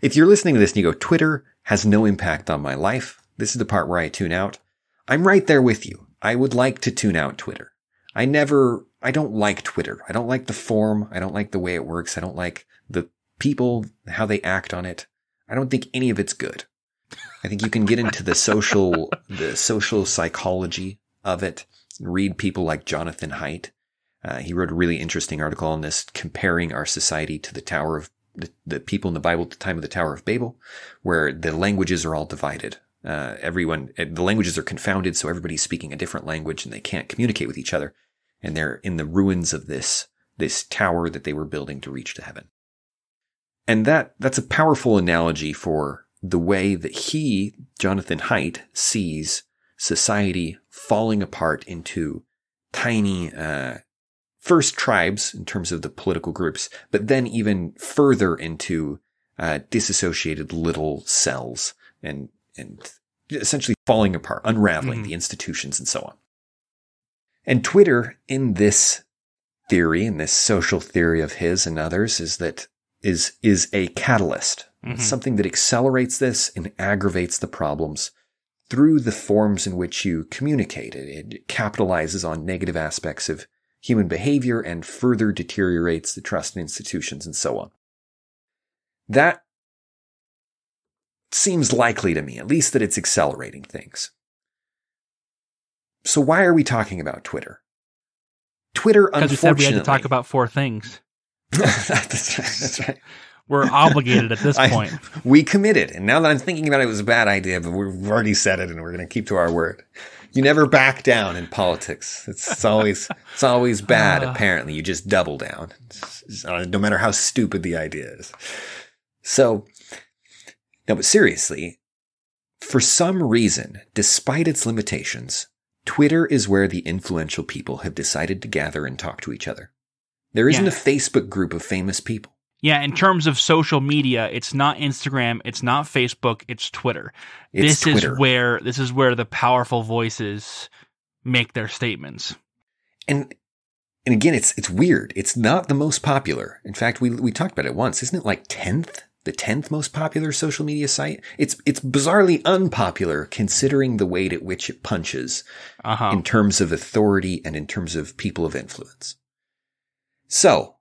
if you're listening to this and you go, Twitter has no impact on my life. This is the part where I tune out. I'm right there with you. I would like to tune out Twitter. I never, I don't like Twitter. I don't like the form. I don't like the way it works. I don't like the people, how they act on it. I don't think any of it's good. I think you can get into the social, the social psychology of it. Read people like Jonathan Haidt uh, he wrote a really interesting article on this, comparing our society to the Tower of the, the, people in the Bible at the time of the Tower of Babel, where the languages are all divided. Uh, everyone, eh, the languages are confounded, so everybody's speaking a different language and they can't communicate with each other. And they're in the ruins of this, this tower that they were building to reach to heaven. And that, that's a powerful analogy for the way that he, Jonathan Haidt, sees society falling apart into tiny, uh, first tribes in terms of the political groups, but then even further into uh, disassociated little cells and and essentially falling apart, unraveling mm-hmm. the institutions and so on. And Twitter, in this theory, in this social theory of his and others, is that is is a catalyst, mm-hmm. something that accelerates this and aggravates the problems through the forms in which you communicate. It, it capitalizes on negative aspects of human behavior and further deteriorates the trust in institutions and so on. That seems likely to me, at least that it's accelerating things. So why are we talking about Twitter? Twitter, because we said we had to talk about four things. that's right. That's right. We're obligated at this point. We committed, and now that I'm thinking about it, it was a bad idea, but we've already said it, and we're going to keep to our word you never back down in politics. It's, it's always it's always bad. Uh, apparently, you just double down, uh, no matter how stupid the idea is. So, no, but seriously, for some reason, despite its limitations, Twitter is where the influential people have decided to gather and talk to each other. There isn't yeah. a Facebook group of famous people. Yeah, in terms of social media, it's not Instagram, it's not Facebook, it's Twitter. It's this Twitter. is where this is where the powerful voices make their statements. And and again, it's it's weird. It's not the most popular. In fact, we we talked about it once. Isn't it like tenth the 10th most popular social media site. It's, it's bizarrely unpopular considering the weight at which it punches Uh-huh. in terms of authority and in terms of people of influence. So,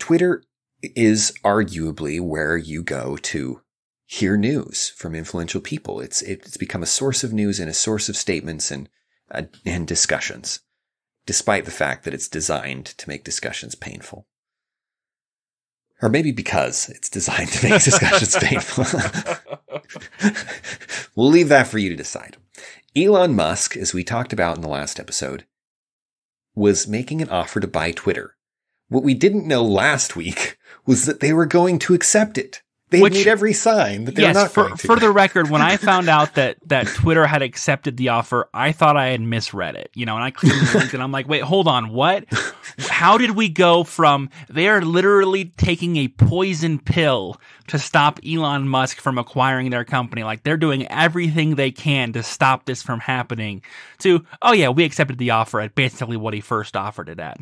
Twitter is arguably where you go to hear news from influential people. It's, it's become a source of news and a source of statements and, uh, and discussions, despite the fact that it's designed to make discussions painful. Or maybe because it's designed to make discussions painful. we'll leave that for you to decide. Elon Musk, as we talked about in the last episode, was making an offer to buy Twitter. What we didn't know last week was that they were going to accept it. They Which- made every sign that they were yes, not for, going to. for the record, when I found out that that Twitter had accepted the offer, I thought I had misread it. You know, and I clicked the link and I'm like, wait, hold on, what? How did we go from they are literally taking a poison pill to stop Elon Musk from acquiring their company? Like they're doing everything they can to stop this from happening. To oh yeah, we accepted the offer at basically what he first offered it at.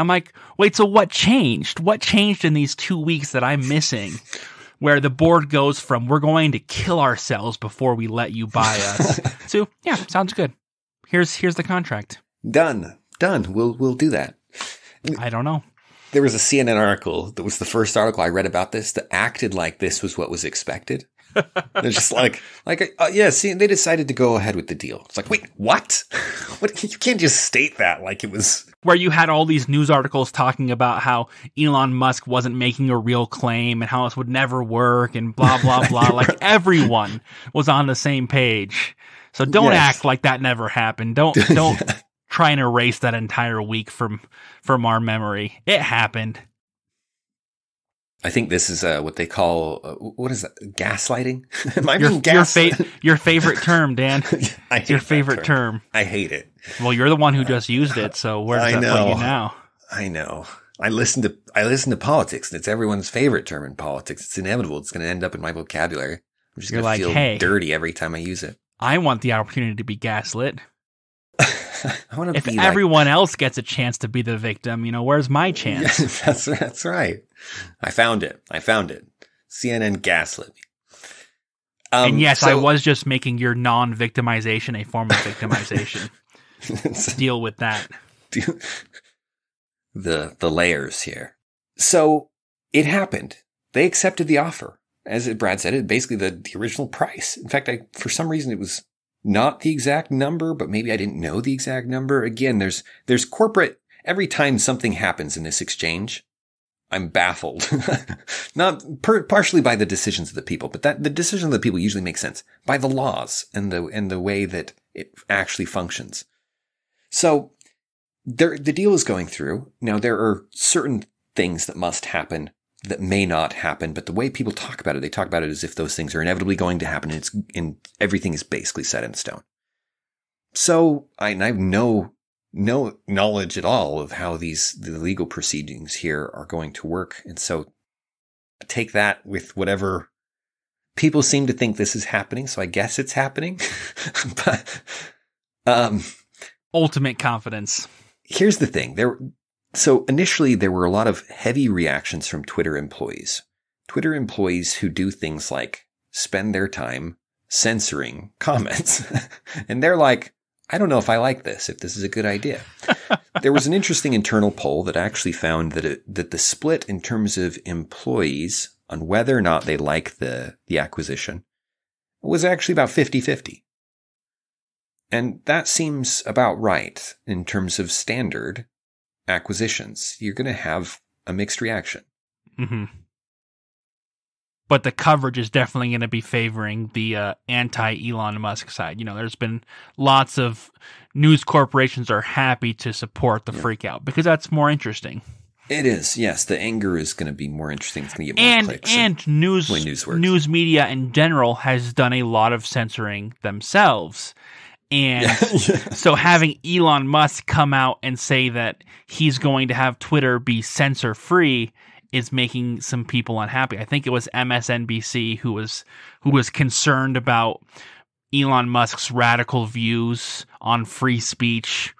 I'm like, wait, so what changed? What changed in these two weeks that I'm missing? Where the board goes from we're going to kill ourselves before we let you buy us to yeah, sounds good. Here's here's the contract. Done. Done. We'll, we'll do that. I don't know. There was a CNN article that was the first article I read about this that acted like this was what was expected. They're just like, like, uh, yeah, see, they decided to go ahead with the deal. It's like, wait, what? what? You can't just state that like it was. Where you had all these news articles talking about how Elon Musk wasn't making a real claim and how this would never work and blah blah blah. like everyone was on the same page. So don't Yes. act like that never happened. Don't don't try and erase that entire week from from our memory. It happened. I think this is uh, what they call uh, what is that? Gaslighting? Am I Your being your, fa- your favorite term, Dan. Your favorite term. I hate it. Well, you're the one who just used it, so where does I that put know. you now? I know. I listen to I listen to politics, and it's everyone's favorite term in politics. It's inevitable. It's going to end up in my vocabulary. I'm just going like, to feel "Hey." dirty every time I use it. I want the opportunity to be gaslit. I want to If be like- everyone else gets a chance to be the victim, you know, where's my chance? Yes, that's that's right. I found it. I found it. CNN gaslit me. Um, and yes, I was just making your non-victimization a form of victimization. Deal with that. the the layers here. So it happened. They accepted the offer. As Brad said, it basically the, the original price. In fact, I for some reason it was not the exact number, but maybe I didn't know the exact number. Again, there's there's corporate every time something happens in this exchange, I'm baffled. not per, partially by the decisions of the people, but that the decisions of the people usually make sense by the laws and the and the way that it actually functions. So there, the deal is going through. Now, there are certain things that must happen that may not happen, but the way people talk about it, they talk about it as if those things are inevitably going to happen and it's, and everything is basically set in stone. So I, and I have no, no knowledge at all of how these, the legal proceedings here are going to work. And so take that with whatever people seem to think this is happening. So I guess it's happening, but, um, Ultimate confidence. here's the thing there so initially there were a lot of heavy reactions from twitter employees twitter employees who do things like spend their time censoring comments and they're like i don't know if i like this if this is a good idea there was an interesting internal poll that actually found that it, that the split in terms of employees on whether or not they like the the acquisition was actually about 50-50 and that seems about right in terms of standard acquisitions. You're going to have a mixed reaction. hmm But the coverage is definitely going to be favoring the uh, anti Elon Musk side. You know, there's been lots of news corporations are happy to support the Yeah. freak out because that's more interesting. It is, yes. The anger is going to be more interesting. It's going to get more and clicks. and news news news media in general has done a lot of censoring themselves and so having Elon Musk come out and say that he's going to have Twitter be censor free is making some people unhappy. I think it was MSNBC who was who was concerned about Elon Musk's radical views on free speech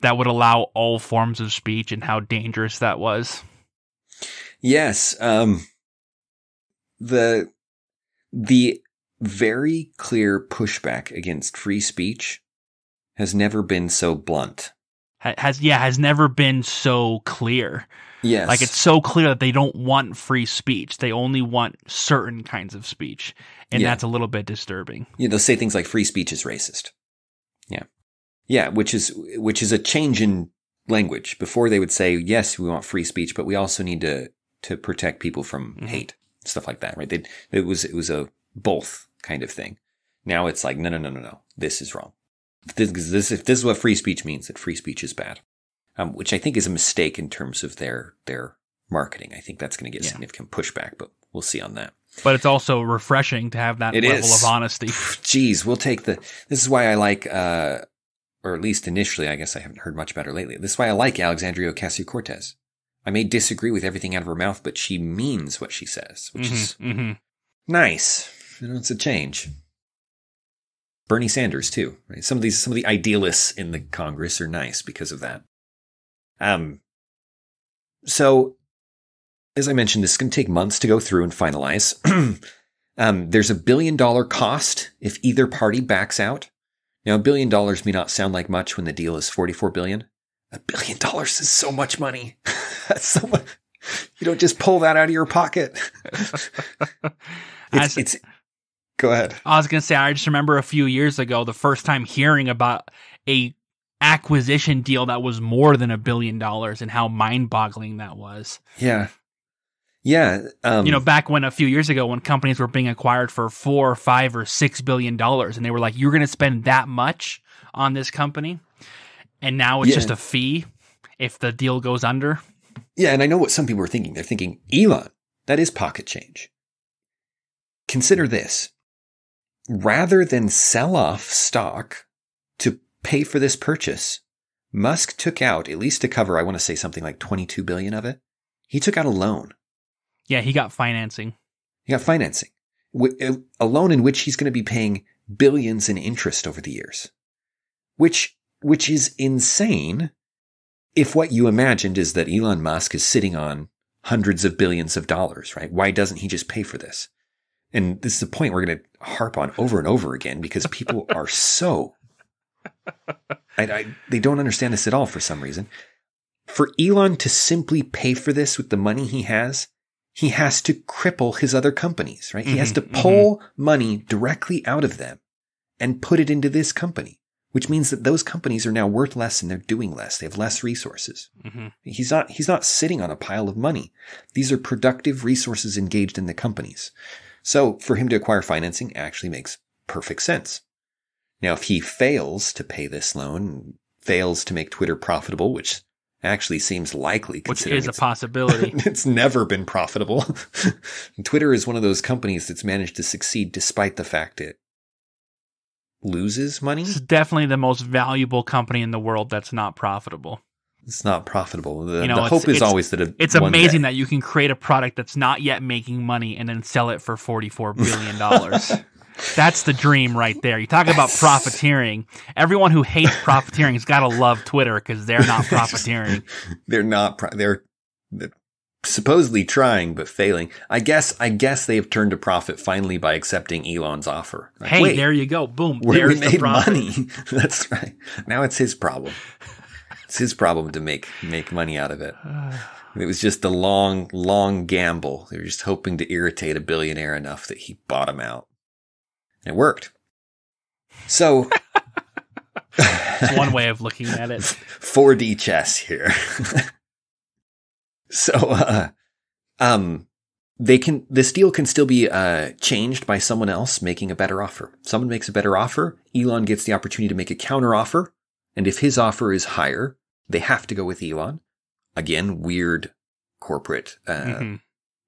that would allow all forms of speech and how dangerous that was. yes. Um, the the very clear pushback against free speech has never been so blunt. Has yeah, has never been so clear. Yes. Like it's so clear that they don't want free speech. They only want certain kinds of speech. And Yeah. that's a little bit disturbing. you know, they'll say things like free speech is racist. Yeah. Yeah, which is which is a change in language. Before they would say, yes, we want free speech, but we also need to to protect people from Mhm. hate, stuff like that, right? They, it was it was a both kind of thing. Now it's like, no, no, no, no, no. This is wrong. If this, this if this is what free speech means, that free speech is bad, um, which I think is a mistake in terms of their their marketing. I think that's going to get Yeah. significant pushback, but we'll see on that. But it's also refreshing to have that It level is. of honesty. Geez, we'll take the. This is why I like, uh, or at least initially, I guess I haven't heard much about her lately. This is why I like Alexandria Ocasio Cortez. I may disagree with everything out of her mouth, but she means what she says, which is Mhm, mhm. nice. You know, it's a change. Bernie Sanders too, right? Some of these, some of the idealists in the Congress are nice because of that. Um, so as I mentioned, this is going to take months to go through and finalize. um, there's a billion dollar cost if either party backs out. Now, a billion dollars may not sound like much when the deal is 44 billion. A billion dollars is so much money. That's so much. You don't just pull that out of your pocket. it's, it's, go ahead. I was gonna say I just remember a few years ago the first time hearing about a acquisition deal that was more than a billion dollars and how mind boggling that was. Yeah. Yeah. Um, you know, back when a few years ago when companies were being acquired for four or five or six billion dollars and they were like, You're gonna spend that much on this company and now it's Yeah. just a fee if the deal goes under. Yeah, and I know what some people are thinking. They're thinking, Elon, that is pocket change. Consider this. Rather than sell off stock to pay for this purchase, Musk took out, at least to cover, I want to say something like 22 billion of it. He took out a loan. Yeah, he got financing. He got financing. Uh, a loan in which he's going to be paying billions in interest over the years. Which, which is insane if what you imagined is that Elon Musk is sitting on hundreds of billions of dollars, right? Why doesn't he just pay for this? And this is the point we're going to harp on over and over again because people are so, I, I, they don't understand this at all for some reason. For Elon to simply pay for this with the money he has, he has to cripple his other companies, right? He has Mhm, to pull money directly out of them and put it into this company, which means that those companies are now worth less and they're doing less. They have less resources. hmm He's not, he's not sitting on a pile of money. These are productive resources engaged in the companies. So for him to acquire financing actually makes perfect sense. Now, if he fails to pay this loan, fails to make Twitter profitable, which actually seems likely, Which is a it's- possibility. it's never been profitable. Twitter is one of those companies that's managed to succeed despite the fact it loses money. It's definitely the most valuable company in the world that's not profitable. It's not profitable. The, You know, the it's- hope is always that a, It's amazing day- that you can create a product that's not yet making money and then sell it for $44 billion. that's the dream right there. You talk about profiteering. Everyone who hates profiteering has got to love Twitter because they're not profiteering. they're not. Pro- they're, they're supposedly trying but failing. I guess. I guess they've turned a profit finally by accepting Elon's offer. Like, hey, wait, there you go. Boom. we, we There's the made profit. money. That's right. Now it's his problem. It's his problem to make make money out of it. It was just a long, long gamble. They were just hoping to irritate a billionaire enough that he bought him out. It worked. So, It's one way of looking at it. 4D chess here. so, uh, um, they can, this deal can still be, uh, changed by someone else making a better offer. Someone makes a better offer. Elon gets the opportunity to make a counter offer. And if his offer is higher, they have to go with Elon. Again, weird corporate, uh, Mhm.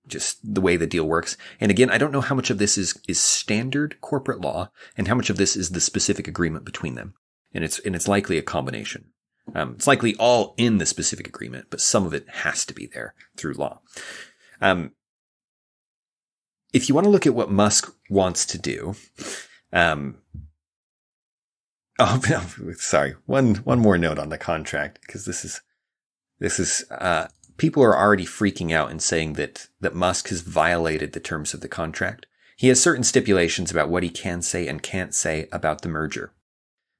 Just the way the deal works. And again, I don't know how much of this is, is standard corporate law and how much of this is the specific agreement between them. And it's, and it's likely a combination. Um, it's likely all in the specific agreement, but some of it has to be there through law. Um, if you want to look at what Musk wants to do, um, oh, sorry, one, one more note on the contract because this is, this is, uh, people are already freaking out and saying that, that Musk has violated the terms of the contract. He has certain stipulations about what he can say and can't say about the merger.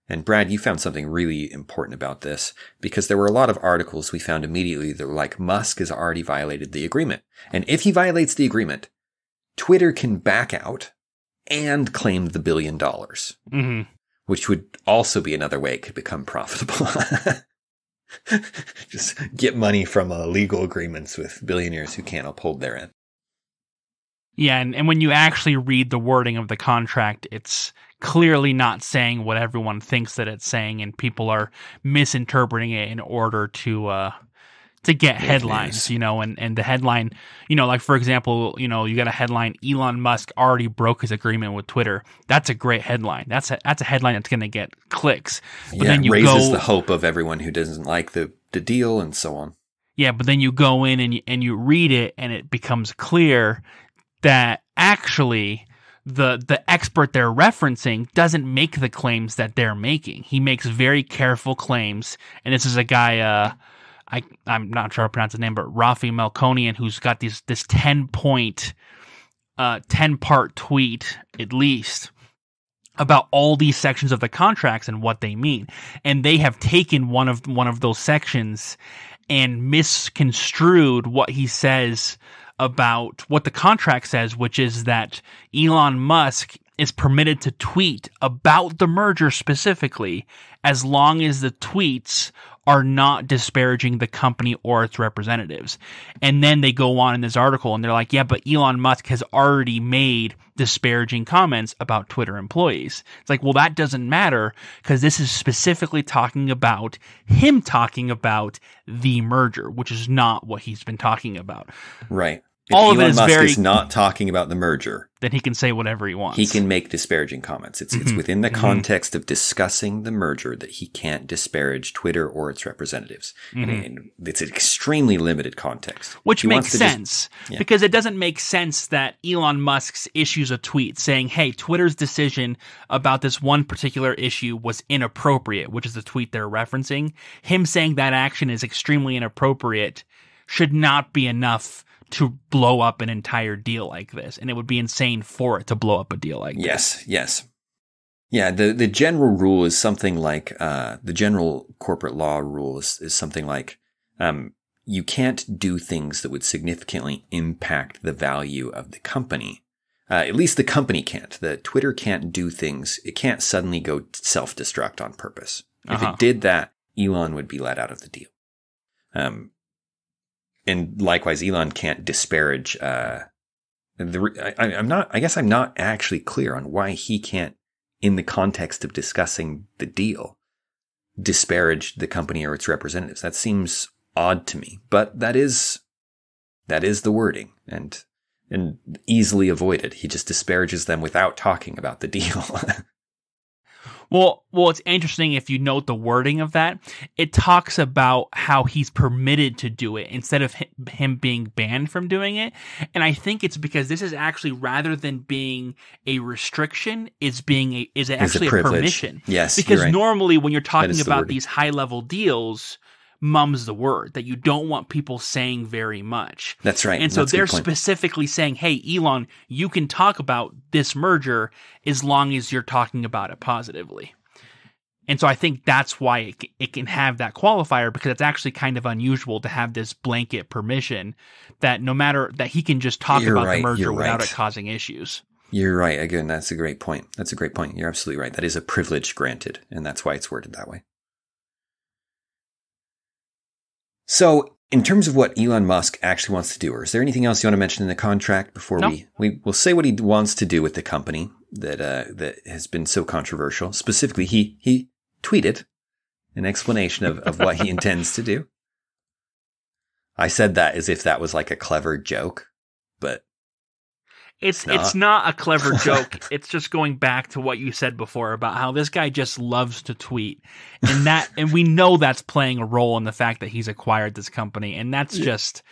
And Brad, you found something really important about this because there were a lot of articles we found immediately that were like, Musk has already violated the agreement. And if he violates the agreement, Twitter can back out and claim the billion dollars, Mm-hmm. which would also be another way it could become profitable. Just get money from uh, legal agreements with billionaires who can't uphold their end. Yeah, and, and when you actually read the wording of the contract, it's clearly not saying what everyone thinks that it's saying, and people are misinterpreting it in order to uh, to get headlines, news. you know, and, and the headline, you know, like for example, you know, you got a headline, Elon Musk already broke his agreement with Twitter. That's a great headline. That's a that's a headline that's gonna get clicks. But yeah, then you raises go the hope of everyone who doesn't like the, the deal and so on. Yeah, but then you go in and you, and you read it, and it becomes clear that actually the the expert they're referencing doesn't make the claims that they're making. He makes very careful claims, and this is a guy. Uh, I I'm not sure how to pronounce his name, but Raffi Melkonian, who's got these this ten point, uh, ten part tweet at least about all these sections of the contracts and what they mean, and they have taken one of one of those sections and misconstrued what he says about what the contract says, which is that Elon Musk is permitted to tweet about the merger specifically as long as the tweets are not disparaging the company or its representatives. And then they go on in this article and they're like, yeah, but Elon Musk has already made disparaging comments about Twitter employees. It's like, well, that doesn't matter because this is specifically talking about him talking about the merger, which is not what he's been talking about. Right. If All of it Elon Musk very- is not talking about the merger. Then he can say whatever he wants. He can make disparaging comments. It's it's Mhm. within the Mhm. context of discussing the merger that he can't disparage Twitter or its representatives. Mhm. And it's an extremely limited context. Which makes just- sense Yeah. because it doesn't make sense that Elon Musk issues a tweet saying, "Hey, Twitter's decision about this one particular issue was inappropriate," which is the tweet they're referencing. Him saying that action is extremely inappropriate should not be enough to blow up an entire deal like this, and it would be insane for it to blow up a deal like this. Yes, yes. Yeah, the, the general rule is something like, uh, the general corporate law rule is, is something like, um, you can't do things that would significantly impact the value of the company. Uh, at least the company can't. The Twitter can't do things. It can't suddenly go self-destruct on purpose. If Uh-huh. it did that, Elon would be let out of the deal. Um, and likewise, Elon can't disparage, uh, the, I- I'm not, I guess I'm not actually clear on why he can't, in the context of discussing the deal, disparage the company or its representatives. That seems odd to me, but that is, that is the wording and, and easily avoided. He just disparages them without talking about the deal. Well, well, it's interesting if you note the wording of that. It talks about how he's permitted to do it instead of him being banned from doing it. And I think it's because this is actually rather than being a restriction, is being a is actually a, privilege. permission. Yes, Because right. normally when you're talking is the about these high level deals, mum's the word that you don't want people saying very much. That's right. And so That's they're specifically saying, hey, Elon, you can talk about this merger as long as you're talking about it positively. And so I think that's why it, it can have that qualifier because it's actually kind of unusual to have this blanket permission that no matter that he can just talk You're about right, the merger without right. it causing issues. You're right. Again, that's a great point. That's a great point. You're absolutely right. That is a privilege granted, and that's why it's worded that way. So, in terms of what Elon Musk actually wants to do, or is there anything else you want to mention in the contract before No. we we will say what he wants to do with the company that uh, that has been so controversial? Specifically, he he tweeted an explanation of, of what he intends to do. I said that as if that was like a clever joke, but It's Not. it's not a clever joke. it's just going back to what you said before about how this guy just loves to tweet. And that and we know that's playing a role in the fact that he's acquired this company and that's just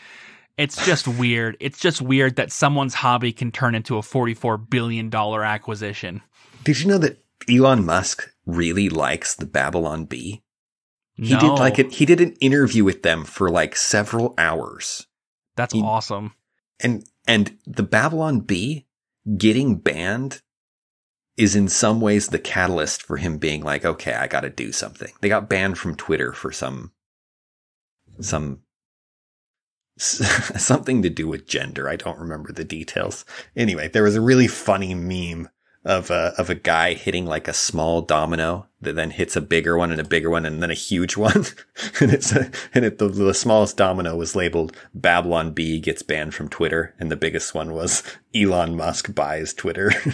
it's just weird. It's just weird that someone's hobby can turn into a 44 billion dollar acquisition. Did you know that Elon Musk really likes the Babylon Bee? He did like it. He did an interview with them for like several hours. That's he, awesome. And and the Babylon Bee getting banned is in some ways the catalyst for him being like, okay, I got to do something. They got banned from Twitter for some some something to do with gender. I don't remember the details. Anyway, there was a really funny meme of a, of a guy hitting like a small domino that then hits a bigger one and a bigger one and then a huge one. and it's a, and it, the, the smallest domino was labeled Babylon Bee gets banned from Twitter. And the biggest one was Elon Musk buys Twitter.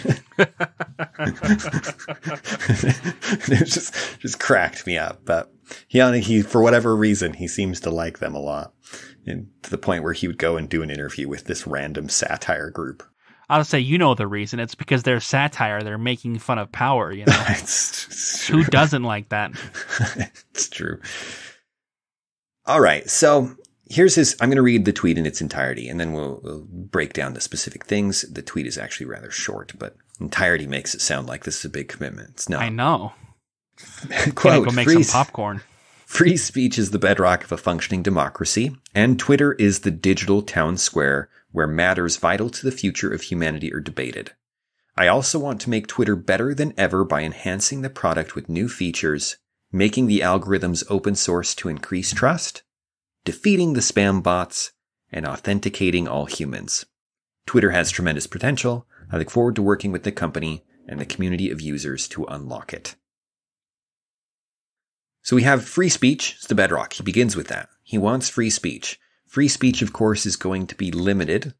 it just, just cracked me up. But he, he, for whatever reason, he seems to like them a lot. And to the point where he would go and do an interview with this random satire group. I'll say you know the reason. It's because they're satire. They're making fun of power. You know, it's, it's who doesn't like that? it's true. All right, so here's his. I'm going to read the tweet in its entirety, and then we'll, we'll break down the specific things. The tweet is actually rather short, but entirety makes it sound like this is a big commitment. It's not. I know. Quote: go make free, some popcorn. Free speech is the bedrock of a functioning democracy, and Twitter is the digital town square where matters vital to the future of humanity are debated. I also want to make Twitter better than ever by enhancing the product with new features, making the algorithms open source to increase trust, defeating the spam bots, and authenticating all humans. Twitter has tremendous potential. I look forward to working with the company and the community of users to unlock it. So we have free speech. It's the bedrock. He begins with that. He wants free speech. Free speech, of course, is going to be limited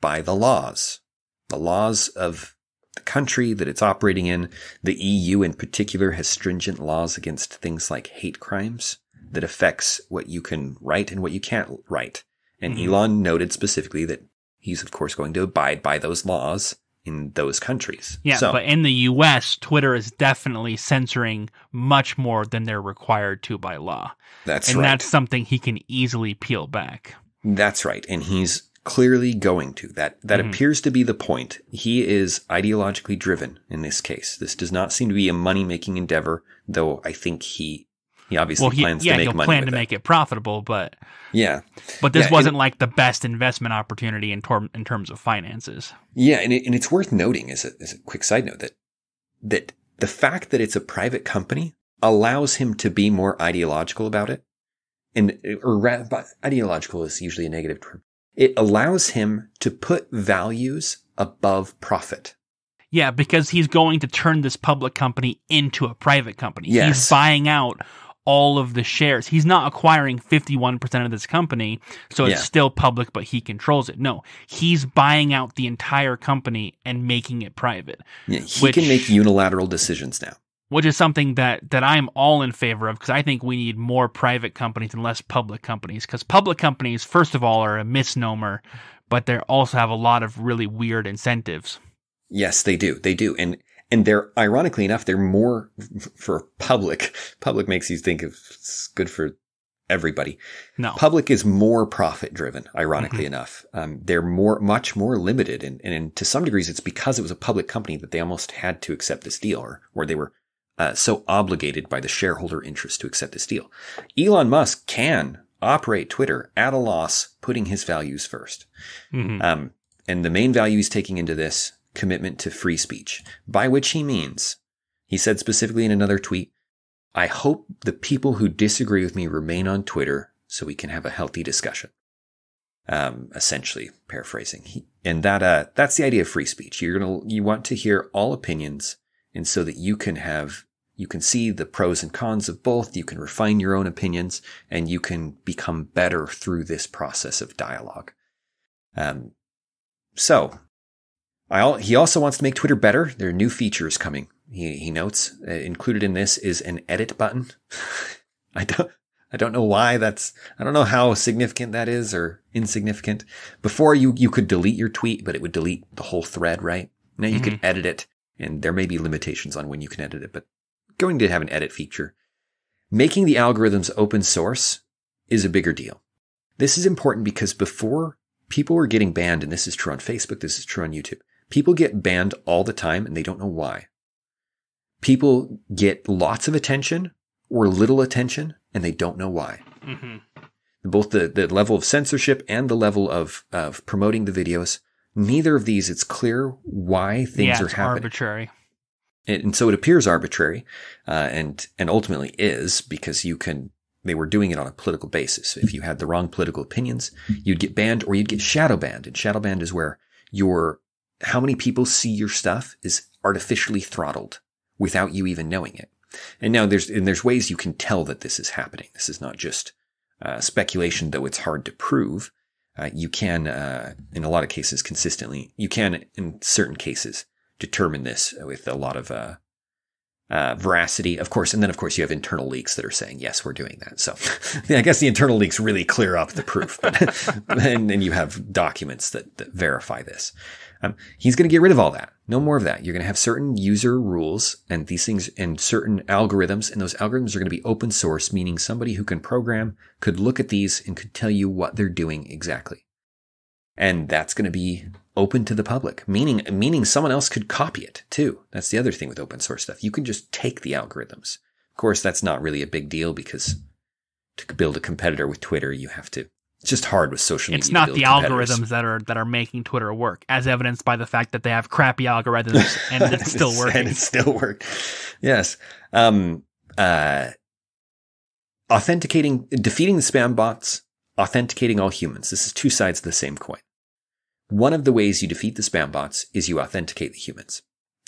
by the laws. The laws of the country that it's operating in. The EU in particular has stringent laws against things like hate crimes that affects what you can write and what you can't write. And mm-hmm. Elon noted specifically that he's of course going to abide by those laws in those countries. Yeah, so, but in the US, Twitter is definitely censoring much more than they're required to by law. That's and right. And that's something he can easily peel back. That's right. And he's clearly going to. That that mm-hmm. appears to be the point. He is ideologically driven in this case. This does not seem to be a money-making endeavor, though I think he he obviously well, he, plans yeah, to make he'll money. plan to it. make it profitable, but yeah, but this yeah, wasn't and, like the best investment opportunity in, tor- in terms of finances. Yeah, and, it, and it's worth noting as a, as a quick side note that that the fact that it's a private company allows him to be more ideological about it, and or rather, ideological is usually a negative term. It allows him to put values above profit. Yeah, because he's going to turn this public company into a private company. Yes. He's buying out all of the shares. He's not acquiring 51% of this company, so it's Yeah. still public, but he controls it. No, he's buying out the entire company and making it private, Yeah, he Which- can make unilateral decisions now. which is something that, that I'm all in favor of because I think we need more private companies and less public companies. Because public companies, first of all, are a misnomer, but they also have a lot of really weird incentives. Yes, they do. They do. And and they're ironically enough, they're more for public. Public makes you think of it's good for everybody. No. Public is more profit driven, ironically enough. Um, they're more, much more limited. And, and to some degrees, it's because it was a public company that they almost had to accept this deal or, or they were uh, so obligated by the shareholder interest to accept this deal. Elon Musk can operate Twitter at a loss, putting his values 1st Mhm. Um, and the main value he's taking into this commitment to free speech, by which he means, he said specifically in another tweet, I hope the people who disagree with me remain on Twitter so we can have a healthy discussion. Um, essentially paraphrasing. He, and that, uh, that's the idea of free speech. You're to, you want to hear all opinions and so that you can have, you can see the pros and cons of both. You can refine your own opinions and you can become better through this process of dialogue. Um, so I, he also wants to make Twitter better. There are new features coming. He, he notes uh, included in this is an edit button. I don't, I don't know why that's, I don't know how significant that is or insignificant. Before you, you could delete your tweet, but it would delete the whole thread, right? Now you can edit it and there may be limitations on when you can edit it, but going to have an edit feature. Making the algorithms open source is a bigger deal. This is important because before people were getting banned, and this is true on Facebook, this is true on YouTube. People get banned all the time and they don't know why. People get lots of attention or little attention, and they don't know why. Mm-hmm. Both the, the level of censorship and the level of, of promoting the videos, neither of these, it's clear why things yeah, are it's happening. arbitrary. And, and so it appears arbitrary, uh, and, and ultimately is because you can, they were doing it on a political basis. If you had the wrong political opinions, you'd get banned or you'd get shadow banned. And shadow banned is where your, how many people see your stuff is artificially throttled without you even knowing it. And now there's, and there's ways you can tell that this is happening. This is not just, uh, speculation, though it's hard to prove. Uh, you can, uh, in a lot of cases, consistently, you can, in certain cases, determine this with a lot of, uh, uh, veracity, of course. And then, of course, you have internal leaks that are saying, yes, we're doing that. So yeah, I guess the internal leaks really clear up the proof. and then you have documents that, that verify this. Um, he's going to get rid of all that. No more of that. You're going to have certain user rules and these things and certain algorithms. And those algorithms are going to be open source, meaning somebody who can program could look at these and could tell you what they're doing exactly. And that's going to be open to the public, meaning, meaning someone else could copy it too. That's the other thing with open source stuff. You can just take the algorithms. Of course, that's not really a big deal because to build a competitor with Twitter, you have to it's just hard with social media. It's not the algorithms that are that are making Twitter work, as evidenced by the fact that they have crappy algorithms and it's still working. and it still work. Yes. Um, uh, authenticating, defeating the spam bots, authenticating all humans. This is two sides of the same coin. One of the ways you defeat the spam bots is you authenticate the humans.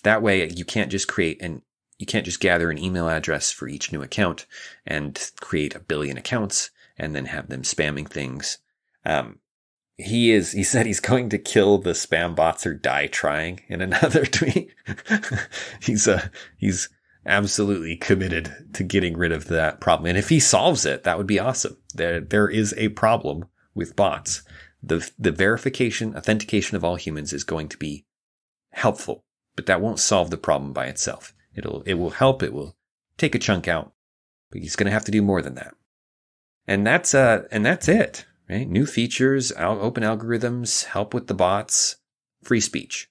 That way you can't just create an you can't just gather an email address for each new account and create a billion accounts and then have them spamming things. Um, he is, he said he's going to kill the spam bots or die trying in another tweet. he's, uh, he's absolutely committed to getting rid of that problem. And if he solves it, that would be awesome. There, there is a problem with bots. The, the verification, authentication of all humans is going to be helpful, but that won't solve the problem by itself. It'll, it will help. It will take a chunk out, but he's going to have to do more than that. And that's, uh, and that's it, right? New features, open algorithms, help with the bots, free speech.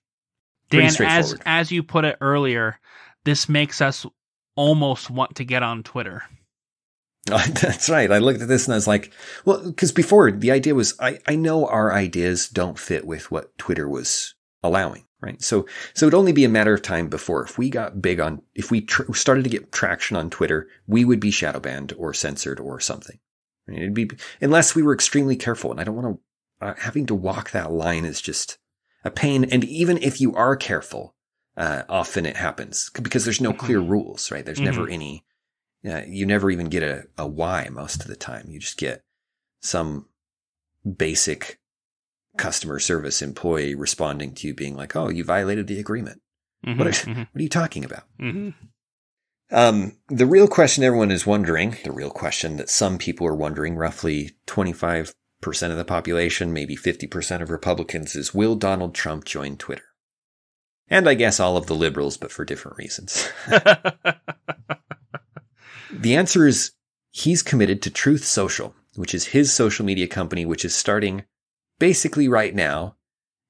Dan, as as you put it earlier, this makes us almost want to get on Twitter. That's right. I looked at this and I was like, well, because before the idea was, I, I know our ideas don't fit with what Twitter was allowing, right? So, so it'd only be a matter of time before if we got big on, if we tr- started to get traction on Twitter, we would be shadow banned or censored or something. I mean, it'd be, unless we were extremely careful. And I don't want to, uh, having to walk that line is just a pain. And even if you are careful, uh, often it happens because there's no clear rules, right? There's never any, uh, you never even get a, a why most of the time. You just get some basic customer service employee responding to you being like, Oh, you violated the agreement. Mhm, What, are, mhm, what are you talking about? Um, the real question everyone is wondering, the real question that some people are wondering, roughly 25% of the population, maybe 50% of Republicans is, will Donald Trump join Twitter? And I guess all of the liberals, but for different reasons. The answer is he's committed to Truth Social, which is his social media company, which is starting basically right now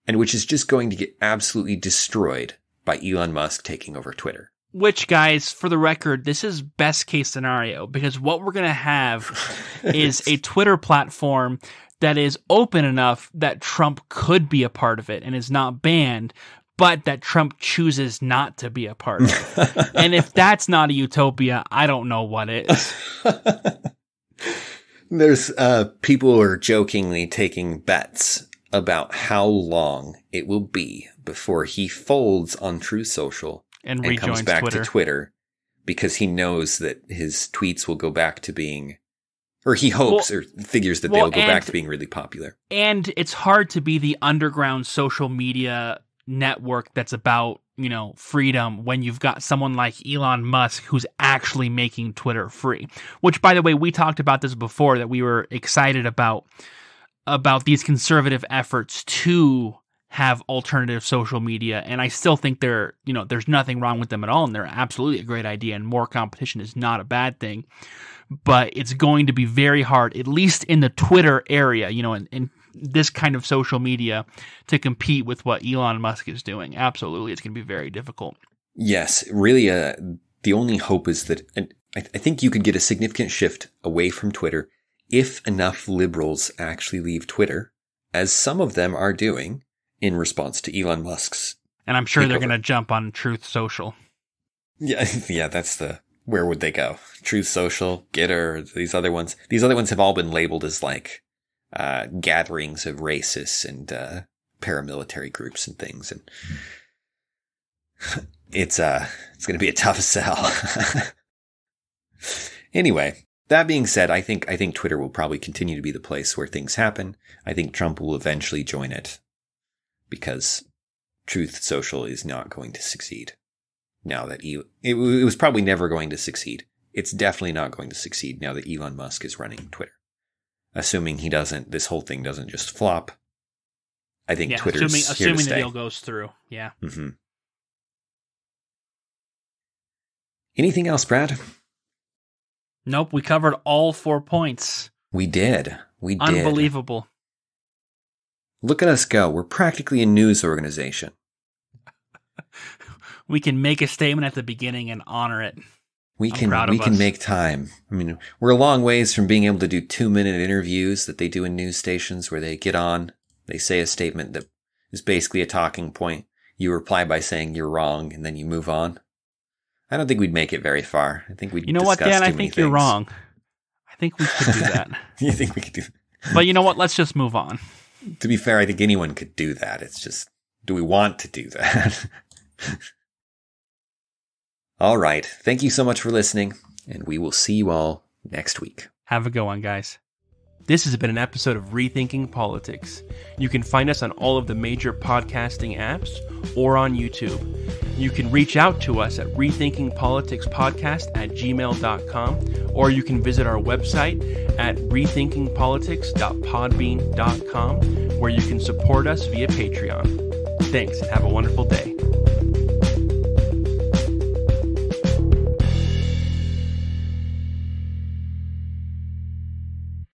and which is just going to get absolutely destroyed by Elon Musk taking over Twitter. Which, guys, for the record, this is best case scenario because what we're going to have is a Twitter platform that is open enough that Trump could be a part of it and is not banned, but that Trump chooses not to be a part of it. and if that's not a utopia, I don't know what is. There's uh, people who are jokingly taking bets about how long it will be before he folds on Truth Social And, and comes back Twitter. to Twitter because he knows that his tweets will go back to being, or he hopes Well- or figures that well, they'll go back to being really popular. and it's hard to be the underground social media network that's about you know freedom when you've got someone like Elon Musk who's actually making Twitter free which by the way we talked about this before that we were excited about about these conservative efforts to have alternative social media and I still think they're you know there's nothing wrong with them at all and they're absolutely a great idea and more competition is not a bad thing. But it's going to be very hard at least in the Twitter area you know in, in this kind of social media to compete with what Elon Musk is doing. Absolutely it's going to be very difficult. Yes, really. Uh, the only hope is that, I, I think you could get a significant shift away from Twitter if enough liberals actually leave Twitter, as some of them are doing in response to Elon Musk's. And I'm sure they're going to jump on Truth Social. Yeah, yeah, that's the where would they go? Truth Social, Gettr, these other ones. These other ones have all been labeled as like uh, gatherings of racists and uh, paramilitary groups and things, and it's uh it's going to be a tough sell. anyway, that being said, I think I think Twitter will probably continue to be the place where things happen. I think Trump will eventually join it because Truth Social is not going to succeed. Now that e- it, it was probably never going to succeed. It's definitely not going to succeed now that Elon Musk is running Twitter. Assuming he doesn't, this whole thing doesn't just flop. I think Yeah, Twitter's assuming here assuming to the stay. deal goes through. Yeah. hmm Anything else, Brad? Nope, we covered all four points. We did. We did. Unbelievable. Look at us go. We're practically a news organization. We can make a statement at the beginning and honor it. We can we can make time. I mean, we're a long ways from being able to do two minute interviews that they do in news stations where they get on, they say a statement that is basically a talking point. You reply by saying you're wrong, and then you move on. I don't think we'd make it very far. I think we'd. You know what, Dan? I think you're wrong. I think we could do that. you think we could do? that? but you know what? Let's just move on. To be fair, I think anyone could do that. It's just, do we want to do that? all right. Thank you so much for listening, and we will see you all next week. Have a good one, guys. This has been an episode of Rethinking Politics. You can find us on all of the major podcasting apps or on YouTube. You can reach out to us at rethinkingpoliticspodcast at gmail.com or you can visit our website at rethinkingpolitics.podbean.com where you can support us via Patreon. Thanks and have a wonderful day.